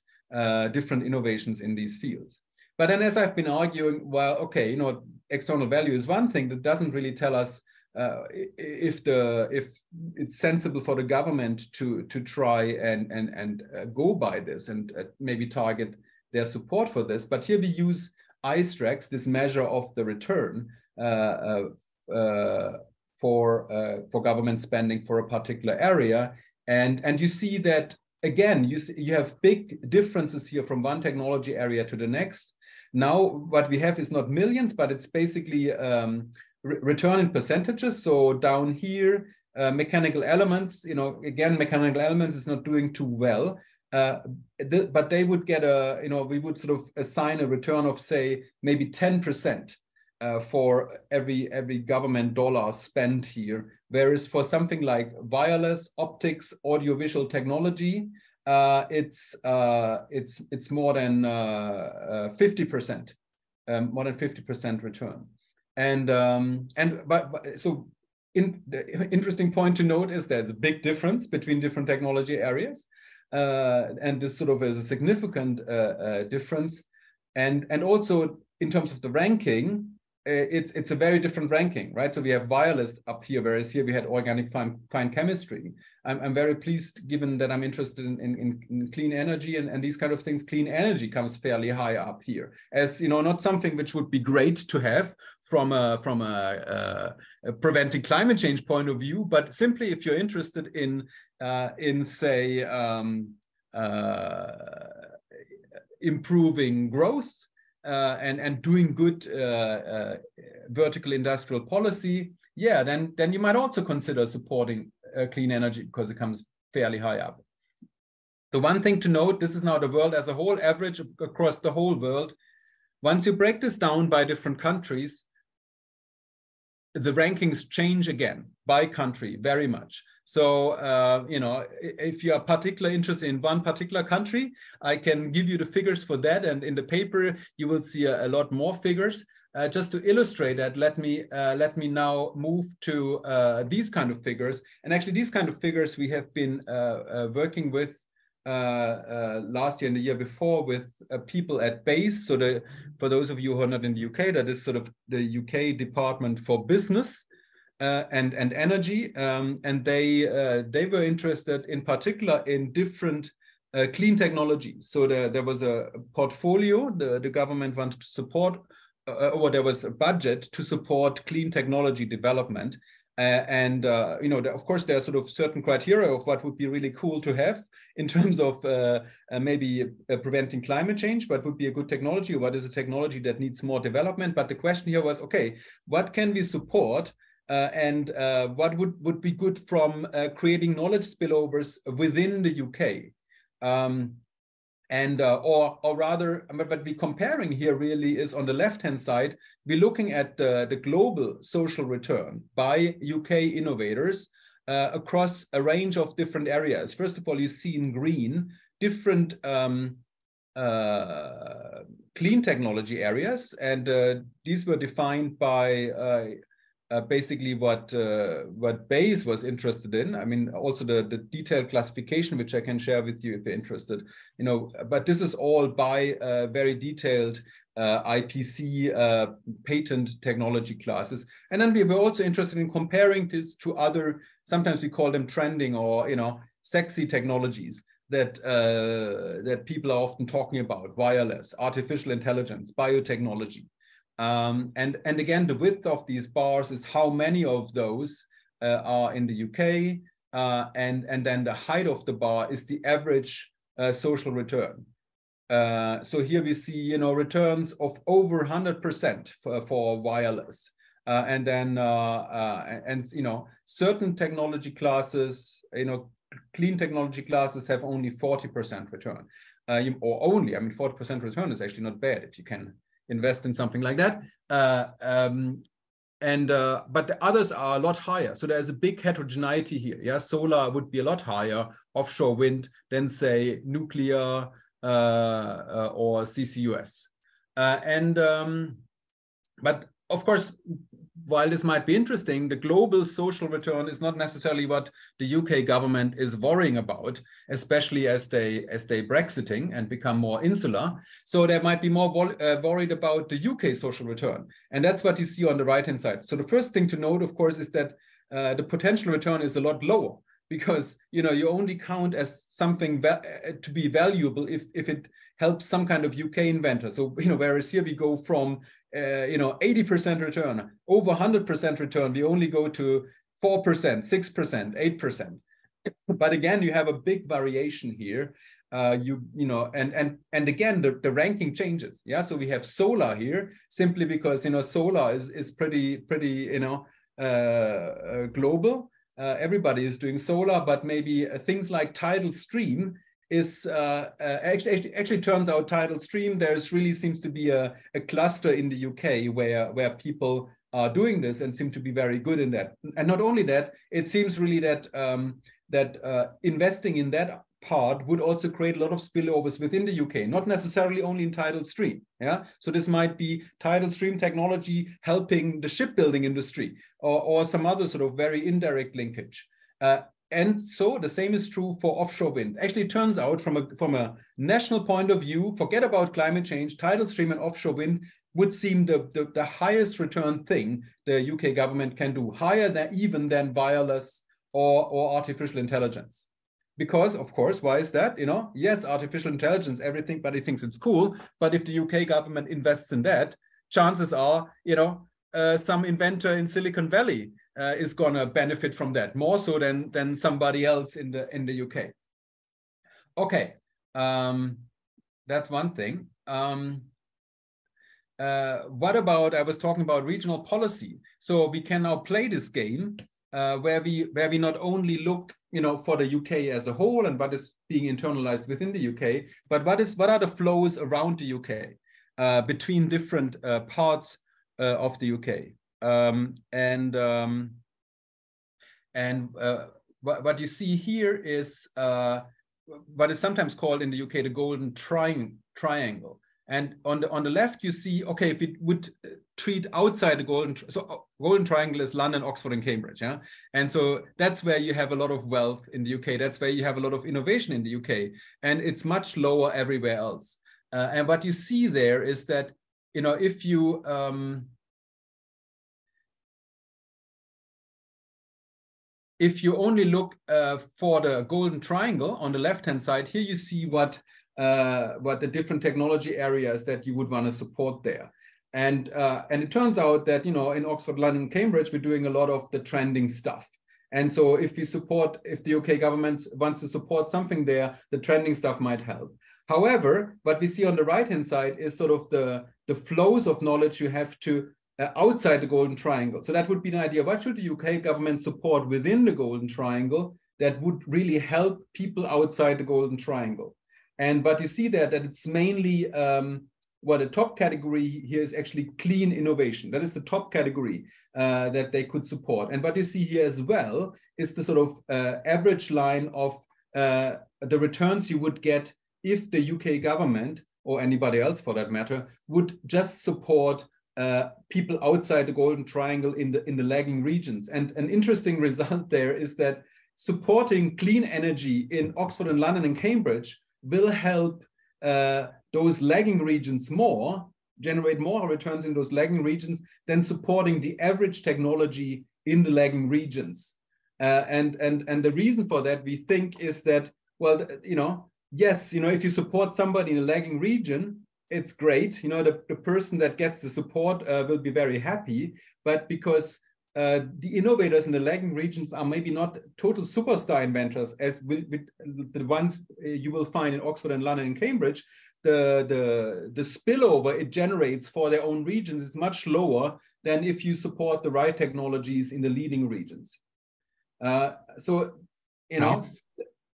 different innovations in these fields. But then, as I've been arguing, well, okay, you know, external value is one thing that doesn't really tell us uh, if the if it's sensible for the government to to try and and and uh, go by this and uh, maybe target their support for this. But here we use ISTRAX, this measure of the return uh, uh, uh, for for government spending for a particular area, and and you see that again you see, you have big differences here from one technology area to the next now what we have is not millions, but it's basically um, re return in percentages. So down here, uh, mechanical elements, you know, again, mechanical elements is not doing too well. Uh, th but they would get a, you know, we would sort of assign a return of say maybe 10% uh, for every every government dollar spent here. Whereas for something like wireless, optics, audiovisual technology, uh, it's uh, it's it's more than uh, uh, fifty percent, um, more than fifty percent return. And um, and but, but so in, the interesting point to note is there's a big difference between different technology areas, uh, and this sort of is a significant difference. And and also in terms of the ranking, uh, it's it's a very different ranking, right? So we have wireless up here, whereas here we had organic fine, fine chemistry. I'm, I'm very pleased, given that I'm interested in, in, in clean energy and, and these kind of things. Clean energy comes fairly high up here, as you know, not something which would be great to have from a from a, a, preventing climate change point of view, but simply if you're interested in uh, in say um, uh, improving growth uh, and and doing good uh, uh, vertical industrial policy, yeah, then then you might also consider supporting clean energy because it comes fairly high up. The one thing to note, this is now the world as a whole, average across the whole world. Once you break this down by different countries, the rankings change again by country very much. So, uh, you know, if you are particularly interested in one particular country, I can give you the figures for that. And in the paper, you will see a, a lot more figures. Uh, just to illustrate that, let me uh, let me now move to uh, these kind of figures. And actually, these kind of figures we have been uh, uh, working with last year and the year before with people at BEIS. So, the, for those of you who are not in the UK, that is sort of the UK Department for Business uh, and and energy, um, and they uh, they were interested in particular in different uh, clean technologies. So there there was a portfolio the the government wanted to support, uh, or there was a budget to support clean technology development. Uh, and uh, you know, of course, there are sort of certain criteria of what would be really cool to have in terms of maybe preventing climate change, but would be a good technology. What is a technology that needs more development? But the question here was, okay, what can we support uh, and uh, what would, would be good from uh, creating knowledge spillovers within the UK. Um, and uh, or or rather but what we're comparing here really is on the left hand side we're looking at the, the global social return by uk innovators uh, across a range of different areas. First of all you see in green different um, uh, clean technology areas. And these were defined by uh, basically what uh, what BEIS was interested in. I mean, also the the detailed classification, which I can share with you if you're interested. You know, but this is all by uh, very detailed uh, IPC uh, patent technology classes. And then we were also interested in comparing this to other. Sometimes we call them trending or you know sexy technologies that uh, that people are often talking about: wireless, artificial intelligence, biotechnology. Um, and, and again, the width of these bars is how many of those uh, are in the UK. Uh, and, and then the height of the bar is the average uh, social return. Uh, so here we see, you know, returns of over 100% for, for wireless. Uh, and then, uh, and, you know, certain technology classes, you know, clean technology classes have only 40% return. or only, I mean, 40% return is actually not bad if you can invest in something like that. Uh, um, and uh, but the others are a lot higher. So there's a big heterogeneity here. Yeah, solar would be a lot higher, offshore wind than say nuclear uh, uh or CCUS. Uh, and um, but of course, while this might be interesting, the global social return is not necessarily what the UK government is worrying about, especially as they as they Brexiting and become more insular. So they might be more uh, worried about the UK social return, and that's what you see on the right hand side. So the first thing to note, of course, is that uh, the potential return is a lot lower because you know you only count as something uh, to be valuable if if it helps some kind of UK inventor. So you know whereas here we go from uh, you know 80% return, over 100% return, we only go to 4%, 6%, 8%. But again, you have a big variation here. uh, you you know and and and again the, the ranking changes yeah so we have solar here simply because you know solar is is pretty pretty you know uh, uh, global uh, everybody is doing solar but maybe uh, things like tidal stream is uh, actually, actually actually turns out tidal stream there's really seems to be a, a cluster in the uk where where people are doing this and seem to be very good in that and not only that it seems really that um, that investing in that part would also create a lot of spillovers within the UK, not necessarily only in tidal stream. Yeah. So this might be tidal stream technology helping the shipbuilding industry or, or some other sort of very indirect linkage. Uh, and so the same is true for offshore wind. Actually, it turns out from a from a national point of view, forget about climate change, tidal stream and offshore wind would seem the, the, the highest return thing the UK government can do, higher than even than wireless or, or artificial intelligence. Because of course why is that? You know yes artificial intelligence everything but he thinks it's cool. But if the uk government invests in that chances are you know uh, some inventor in silicon valley uh, is going to benefit from that more so than than somebody else in the in the uk okay um, that's one thing. Um, uh, what about i was talking about regional policy. So we can now play this game uh, where we where we not only look you know for the UK as a whole and what is being internalized within the UK, but what is what are the flows around the UK uh, between different uh, parts uh, of the UK um, and um, and uh, what, what you see here is uh, what is sometimes called in the UK the golden tri triangle. And on the on the left, you see, okay, if it would uh, treat outside the golden, so uh, golden triangle is London, Oxford, and Cambridge, yeah. And so that's where you have a lot of wealth in the UK. That's where you have a lot of innovation in the UK, and it's much lower everywhere else. Uh, and what you see there is that, you know, if you um, if you only look uh, for the golden triangle on the left hand side, here you see what uh, what the different technology areas that you would want to support there. And, uh, and it turns out that, you know, in Oxford, London, Cambridge, we're doing a lot of the trending stuff. And so if we support, if the UK government wants to support something there, the trending stuff might help. However, what we see on the right-hand side is sort of the, the flows of knowledge you have to outside the Golden Triangle. So that would be an idea. What should the UK government support within the Golden Triangle that would really help people outside the Golden Triangle? And but you see there that it's mainly um, well, the top category here is actually clean innovation. That is the top category uh, that they could support. And what you see here as well is the sort of uh, average line of uh, the returns you would get if the UK government or anybody else for that matter would just support uh, people outside the golden triangle in the in the lagging regions. And an interesting result there is that supporting clean energy in Oxford and London and Cambridge will help uh, those lagging regions more, generate more returns in those lagging regions than supporting the average technology in the lagging regions. Uh, and, and, and the reason for that, we think, is that, well, you know, yes, you know, if you support somebody in a lagging region, it's great. You know, the, the person that gets the support uh, will be very happy. But because uh, the innovators in the lagging regions are maybe not total superstar inventors as the ones uh, you will find in Oxford and London and Cambridge. The, the, the spillover it generates for their own regions is much lower than if you support the right technologies in the leading regions. Uh, so, you know,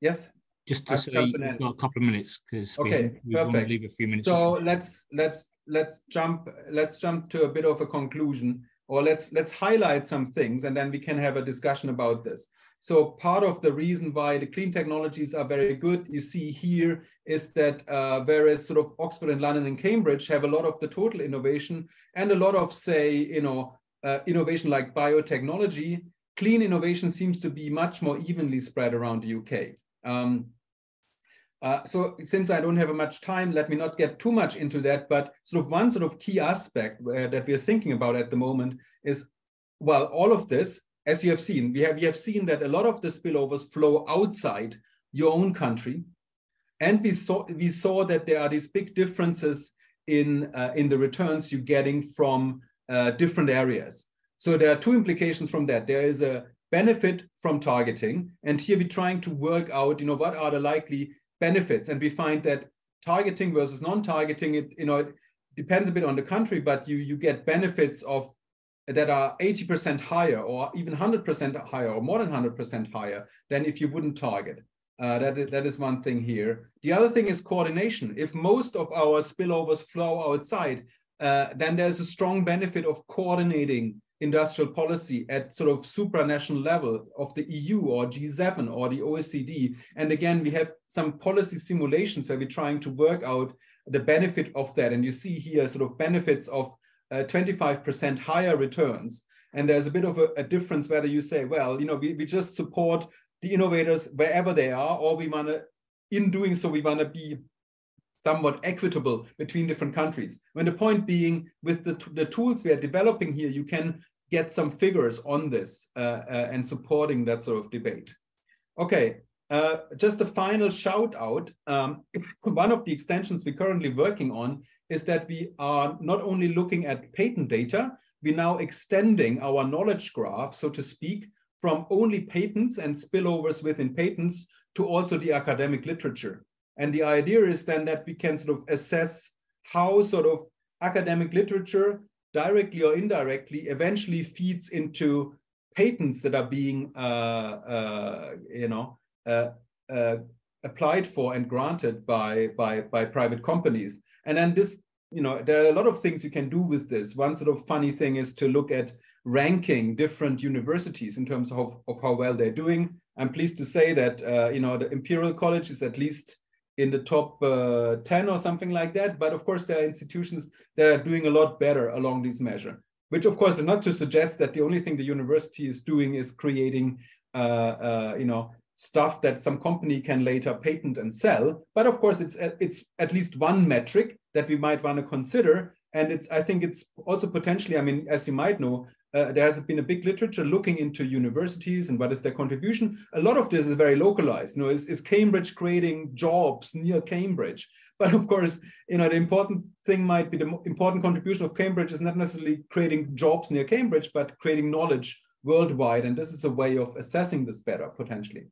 yes. Just to I've say, we've got a couple of minutes because okay, we, we want to leave a few minutes. So let's let's let's jump let's jump to a bit of a conclusion or let's let's highlight some things and then we can have a discussion about this. So part of the reason why the clean technologies are very good you see here is that uh, whereas sort of oxford and london and cambridge have a lot of the total innovation and a lot of say you know uh, innovation like biotechnology clean innovation seems to be much more evenly spread around the uk um, uh, so since I don't have much time, let me not get too much into that. But sort of one sort of key aspect uh, that we're thinking about at the moment is, well, all of this, as you have seen, we have we have seen that a lot of the spillovers flow outside your own country, and we saw we saw that there are these big differences in uh, in the returns you're getting from uh, different areas. So there are two implications from that. There is a benefit from targeting, and here we're trying to work out, you know, what are the likely benefits. And we find that targeting versus non-targeting, it you know it depends a bit on the country, but you you get benefits of that are 80% higher or even 100% higher or more than 100% higher than if you wouldn't target. Uh, that, that is one thing here. The other thing is coordination. If most of our spillovers flow outside, uh, then there's a strong benefit of coordinating industrial policy at sort of supranational level of the EU or G7 or the OECD. And again, we have some policy simulations where we're trying to work out the benefit of that. And you see here sort of benefits of 25% uh, higher returns. And there's a bit of a, a, difference whether you say, well, you know, we, we just support the innovators wherever they are, or we want to, in doing so, we want to be somewhat equitable between different countries. When the point being, with the, the tools we are developing here, you can get some figures on this uh, uh, and supporting that sort of debate. Okay, uh, just a final shout out. Um, one of the extensions we're currently working on is that we are not only looking at patent data, we're now extending our knowledge graph, so to speak, from only patents and spillovers within patents to also the academic literature. And the idea is then that we can sort of assess how sort of academic literature directly or indirectly eventually feeds into patents that are being, uh, uh, you know, uh, uh applied for and granted by, by, by private companies. And then this, you know, there are a lot of things you can do with this. One sort of funny thing is to look at ranking different universities in terms of, of how well they're doing. I'm pleased to say that, uh, you know, the Imperial College is at least in the top uh, 10 or something like that. But of course, there are institutions that are doing a lot better along these measures, which of course is not to suggest that the only thing the university is doing is creating, uh, uh, you know, stuff that some company can later patent and sell. But of course, it's it's at least one metric that we might want to consider. And it's I think it's also potentially, I mean, as you might know, uh, there has been a big literature looking into universities and what is their contribution. A lot of this is very localized. You know, is, is Cambridge creating jobs near Cambridge? But of course, you know, the important thing might be the important contribution of Cambridge is not necessarily creating jobs near Cambridge, but creating knowledge worldwide. And this is a way of assessing this better potentially.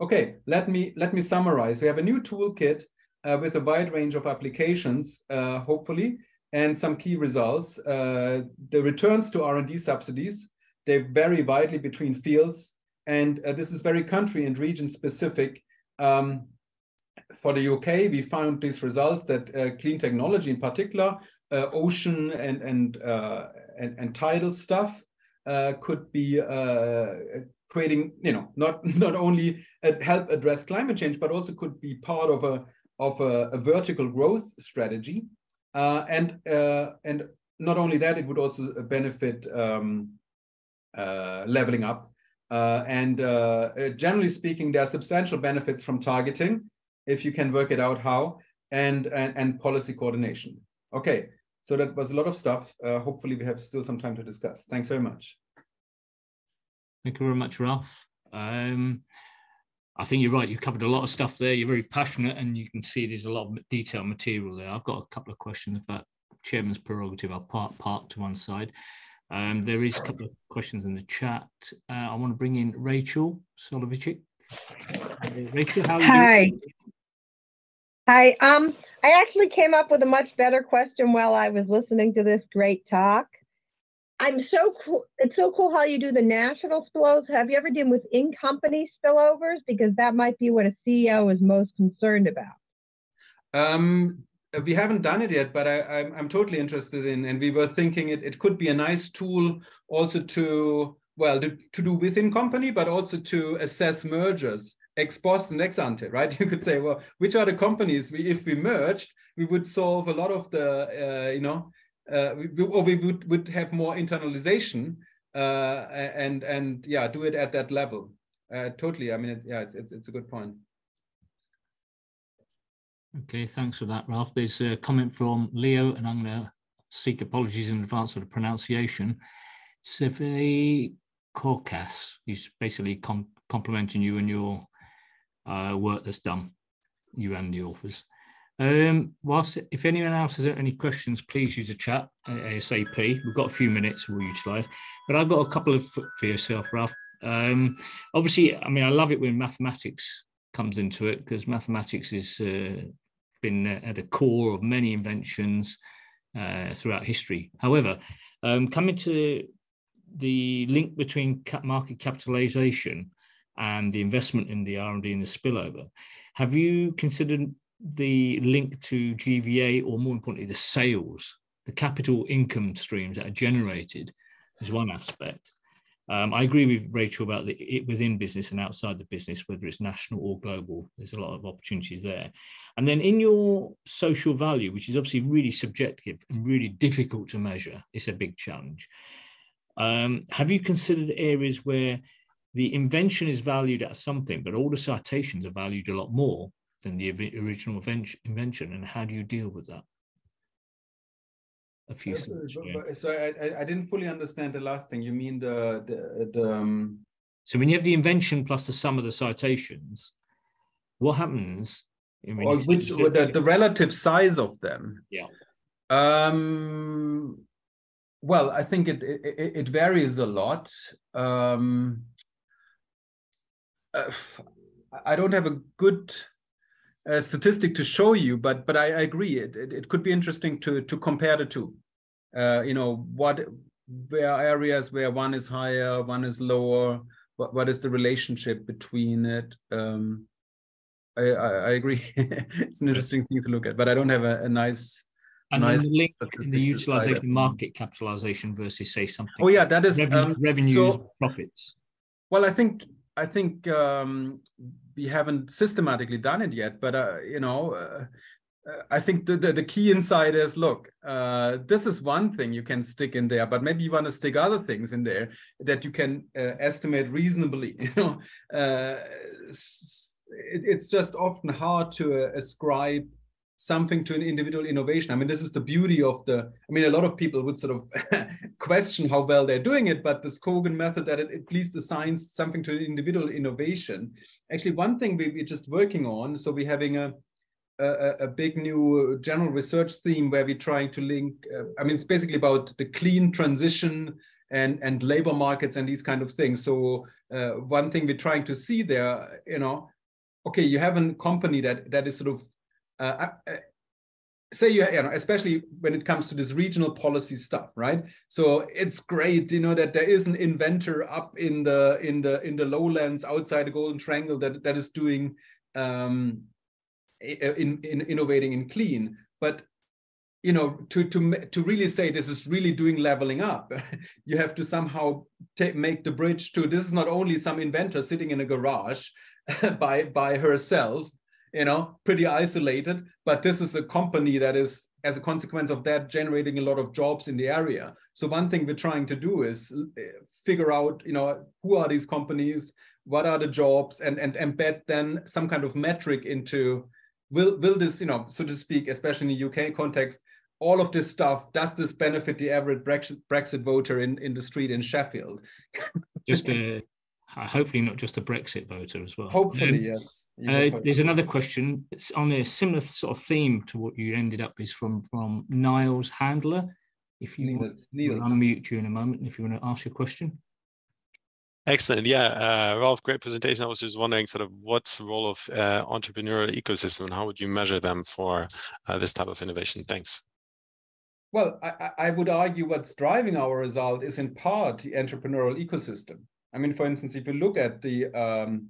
Okay, let me let me summarize. We have a new toolkit uh, with a wide range of applications, uh, hopefully, and some key results. Uh, the returns to R&D subsidies, they vary widely between fields, and uh, this is very country and region specific. Um, for the UK, we found these results that uh, clean technology in particular, uh, ocean and, and, uh, and, and, tidal stuff uh, could be creating, you know, not, not only help address climate change, but also could be part of a, of a, a vertical growth strategy. Uh, and uh, and not only that, it would also benefit um, uh, leveling up. and generally speaking, there are substantial benefits from targeting if you can work it out how, and and, and policy coordination. Okay, so that was a lot of stuff. hopefully, we have still some time to discuss. Thanks very much. Thank you very much, Ralf. Um, I think you're right. You covered a lot of stuff there. You're very passionate, and you can see there's a lot of detailed material there. I've got a couple of questions about chairman's prerogative. I'll park, park to one side. Um, there is a couple of questions in the chat. Uh, I want to bring in Rachel Solovicic. Uh, Rachel, how are Hi. you? Hi. Um, I actually came up with a much better question while I was listening to this great talk. I'm so cool. It's so cool how you do the national spillovers. Have you ever done with in-company spillovers? Because that might be what a CEO is most concerned about. Um, we haven't done it yet, but I, am totally interested in, and we were thinking it, it could be a nice tool also to, well, to, to do within company, but also to assess mergers ex post and ex ante, right? You could say, well, which are the companies we, if we merged, we would solve a lot of the, uh, you know, uh, we, or we would, would have more internalization uh, and and yeah, do it at that level. Uh, totally. I mean, it, yeah, it's, it's it's a good point. Okay, thanks for that, Ralf. There's a comment from Leo, and I'm going to seek apologies in advance for the pronunciation. Korkas. He's basically com complimenting you and your uh, work that's done, you and the authors. Um, whilst if anyone else has any questions, please use the chat ASAP. We've got a few minutes we'll utilise, but I've got a couple of for yourself, Ralf. Um, obviously, I mean, I love it when mathematics comes into it because mathematics has uh, been at the core of many inventions uh, throughout history. However, um, coming to the link between market capitalization and the investment in the R&D and the spillover, have you considered the link to GVA or more importantly, the sales, the capital income streams that are generated is one aspect. Um, I agree with Rachel about the, it within business and outside the business, whether it's national or global. There's a lot of opportunities there. And then in your social value, which is obviously really subjective and really difficult to measure, it's a big challenge. Um, have you considered areas where the invention is valued at something, but all the citations are valued a lot more than the original invention? And how do you deal with that? a few so, so I, I didn't fully understand the last thing you mean the the, the um... so when you have the invention plus the sum of the citations what happens or which the, the relative size of them yeah um well i think it it, it varies a lot um uh, i don't have a good a statistic to show you, but but I, I agree. It, it, it could be interesting to to compare the two. Uh, you know what where areas where one is higher, one is lower. What what is the relationship between it? Um, I, I, I agree. it's an interesting thing to look at, but I don't have a, a nice. And nice then the link, the utilization, market capitalization versus say something. Oh yeah, that is revenue, um, revenues, so, profits. Well, I think I think um, we haven't systematically done it yet, but uh, you know, uh, I think the, the, the, key insight is look, uh, this is one thing you can stick in there, but maybe you want to stick other things in there that you can uh, estimate reasonably. You know, uh, it, it's just often hard to uh, ascribe something to an individual innovation. I mean, this is the beauty of the, I mean, a lot of people would sort of question how well they're doing it, but this Kogan method that it at least assigns something to an individual innovation. Actually, one thing we, are just working on, so we're having a, a, a, big new general research theme where we're trying to link, uh, I mean, it's basically about the clean transition and, and labor markets and these kind of things. So uh, one thing we're trying to see there, you know, okay, you have a company that that is sort of uh, uh, say you, you know, especially when it comes to this regional policy stuff, right? So it's great, you know, that there is an inventor up in the in the in the lowlands outside the Golden Triangle that that is doing um, in, in innovating in clean, but you know to to to really say this is really doing leveling up you have to somehow make the bridge to this is not only some inventor sitting in a garage by by herself you know, pretty isolated. But this is a company that is, as a consequence of that, generating a lot of jobs in the area. So one thing we're trying to do is uh, figure out, you know, who are these companies, what are the jobs, and and embed then some kind of metric into will will this, you know, so to speak, especially in the UK context, all of this stuff does this benefit the average Brexit, Brexit voter in in the street in Sheffield? Just a hopefully not just a Brexit voter as well. Hopefully, um, yes. Uh, there's another question. It's on a similar sort of theme to what you ended up is from from Niles Handler. If you Niels, Niels. unmute you in a moment, if you want to ask your question. Excellent. Yeah, uh, Ralf, great presentation. I was just wondering, sort of, what's the role of uh, entrepreneurial ecosystem, and how would you measure them for uh, this type of innovation? Thanks. Well, I, I would argue what's driving our result is in part the entrepreneurial ecosystem. I mean, for instance, if you look at the um,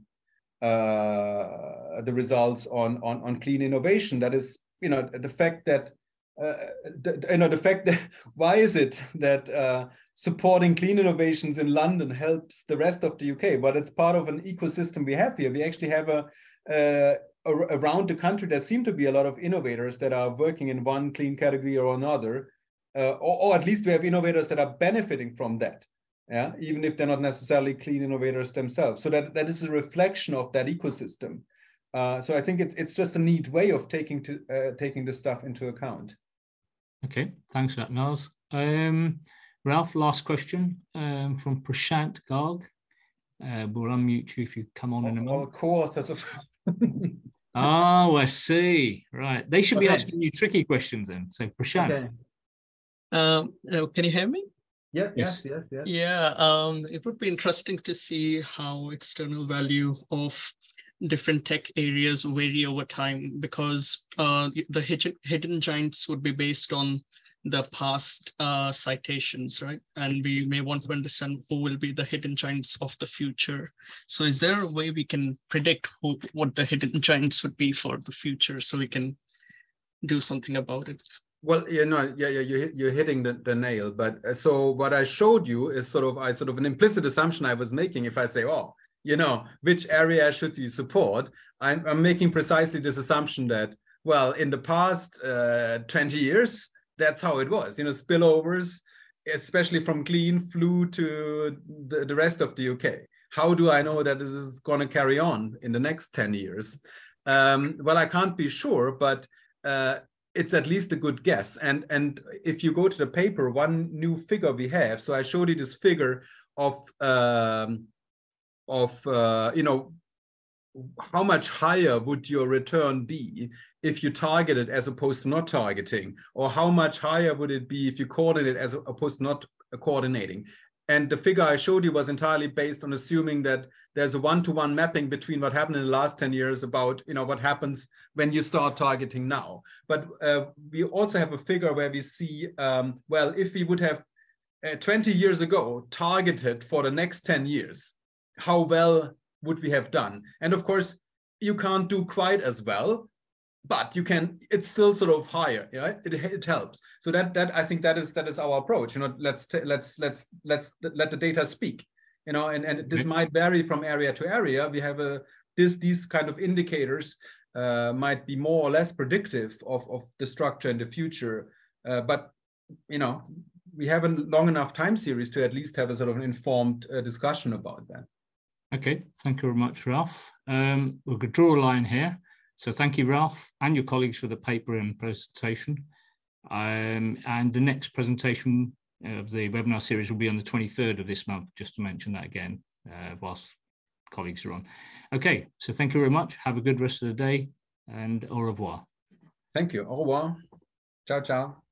uh, the results on, on on clean innovation, that is, you know, the fact that uh, the, you know the fact that why is it that uh, supporting clean innovations in London helps the rest of the UK? But it's part of an ecosystem we have here. We actually have a uh, around the country there seem to be a lot of innovators that are working in one clean category or another, uh, or, or at least we have innovators that are benefiting from that yeah even if they're not necessarily clean innovators themselves. So that that is a reflection of that ecosystem. Uh, so i think it, it's just a neat way of taking to uh, taking this stuff into account. Okay thanks for that niles um, ralf last question um, from prashant garg. Uh, we'll unmute you if you come on oh, in a oh, moment. of course of oh i see. Right. They should be asking you tricky questions then. So prashant. Okay. um, uh, can you hear me yeah, yes, yes, yes. Yeah, um, it would be interesting to see how external value of different tech areas vary over time because uh, the hidden, hidden giants would be based on the past uh, citations, right? And we may want to understand who will be the hidden giants of the future. So is there a way we can predict who, what the hidden giants would be for the future so we can do something about it? Well, you know, yeah, yeah, you're, you're hitting the, the nail. But uh, so what I showed you is sort of I sort of an implicit assumption I was making. If I say, oh, you know, which area should you support? I'm, I'm making precisely this assumption that, well, in the past uh, 20 years, that's how it was. You know, spillovers, especially from clean, flew to the, the rest of the UK. How do I know that this is going to carry on in the next 10 years? Um, well, I can't be sure, but uh, it's at least a good guess. And and if you go to the paper, one new figure we have. So I showed you this figure of um, of uh, you know how much higher would your return be if you target it as opposed to not targeting or how much higher would it be if you coordinate as opposed to not coordinating and the figure i showed you was entirely based on assuming that there's a one-to-one mapping between what happened in the last 10 years about you know what happens when you start targeting now but uh, we also have a figure where we see um, well if we would have uh, 20 years ago targeted for the next 10 years how well would we have done? And of course, you can't do quite as well, but you can. It's still sort of higher. Yeah, it, it helps. So that that I think that is that is our approach. You know, let's let's let's let's let the data speak. You know, and and this might vary from area to area. We have a this these kind of indicators uh, might be more or less predictive of of the structure in the future. Uh, but you know, we have a long enough time series to at least have a sort of an informed uh, discussion about that. Okay, thank you very much, Ralf. Um, we could draw a line here. So thank you, Ralf, and your colleagues for the paper and presentation. Um, and the next presentation of the webinar series will be on the 23rd of this month, just to mention that again, uh, whilst colleagues are on. Okay, so thank you very much. Have a good rest of the day and au revoir. Thank you. Au revoir. Ciao, ciao.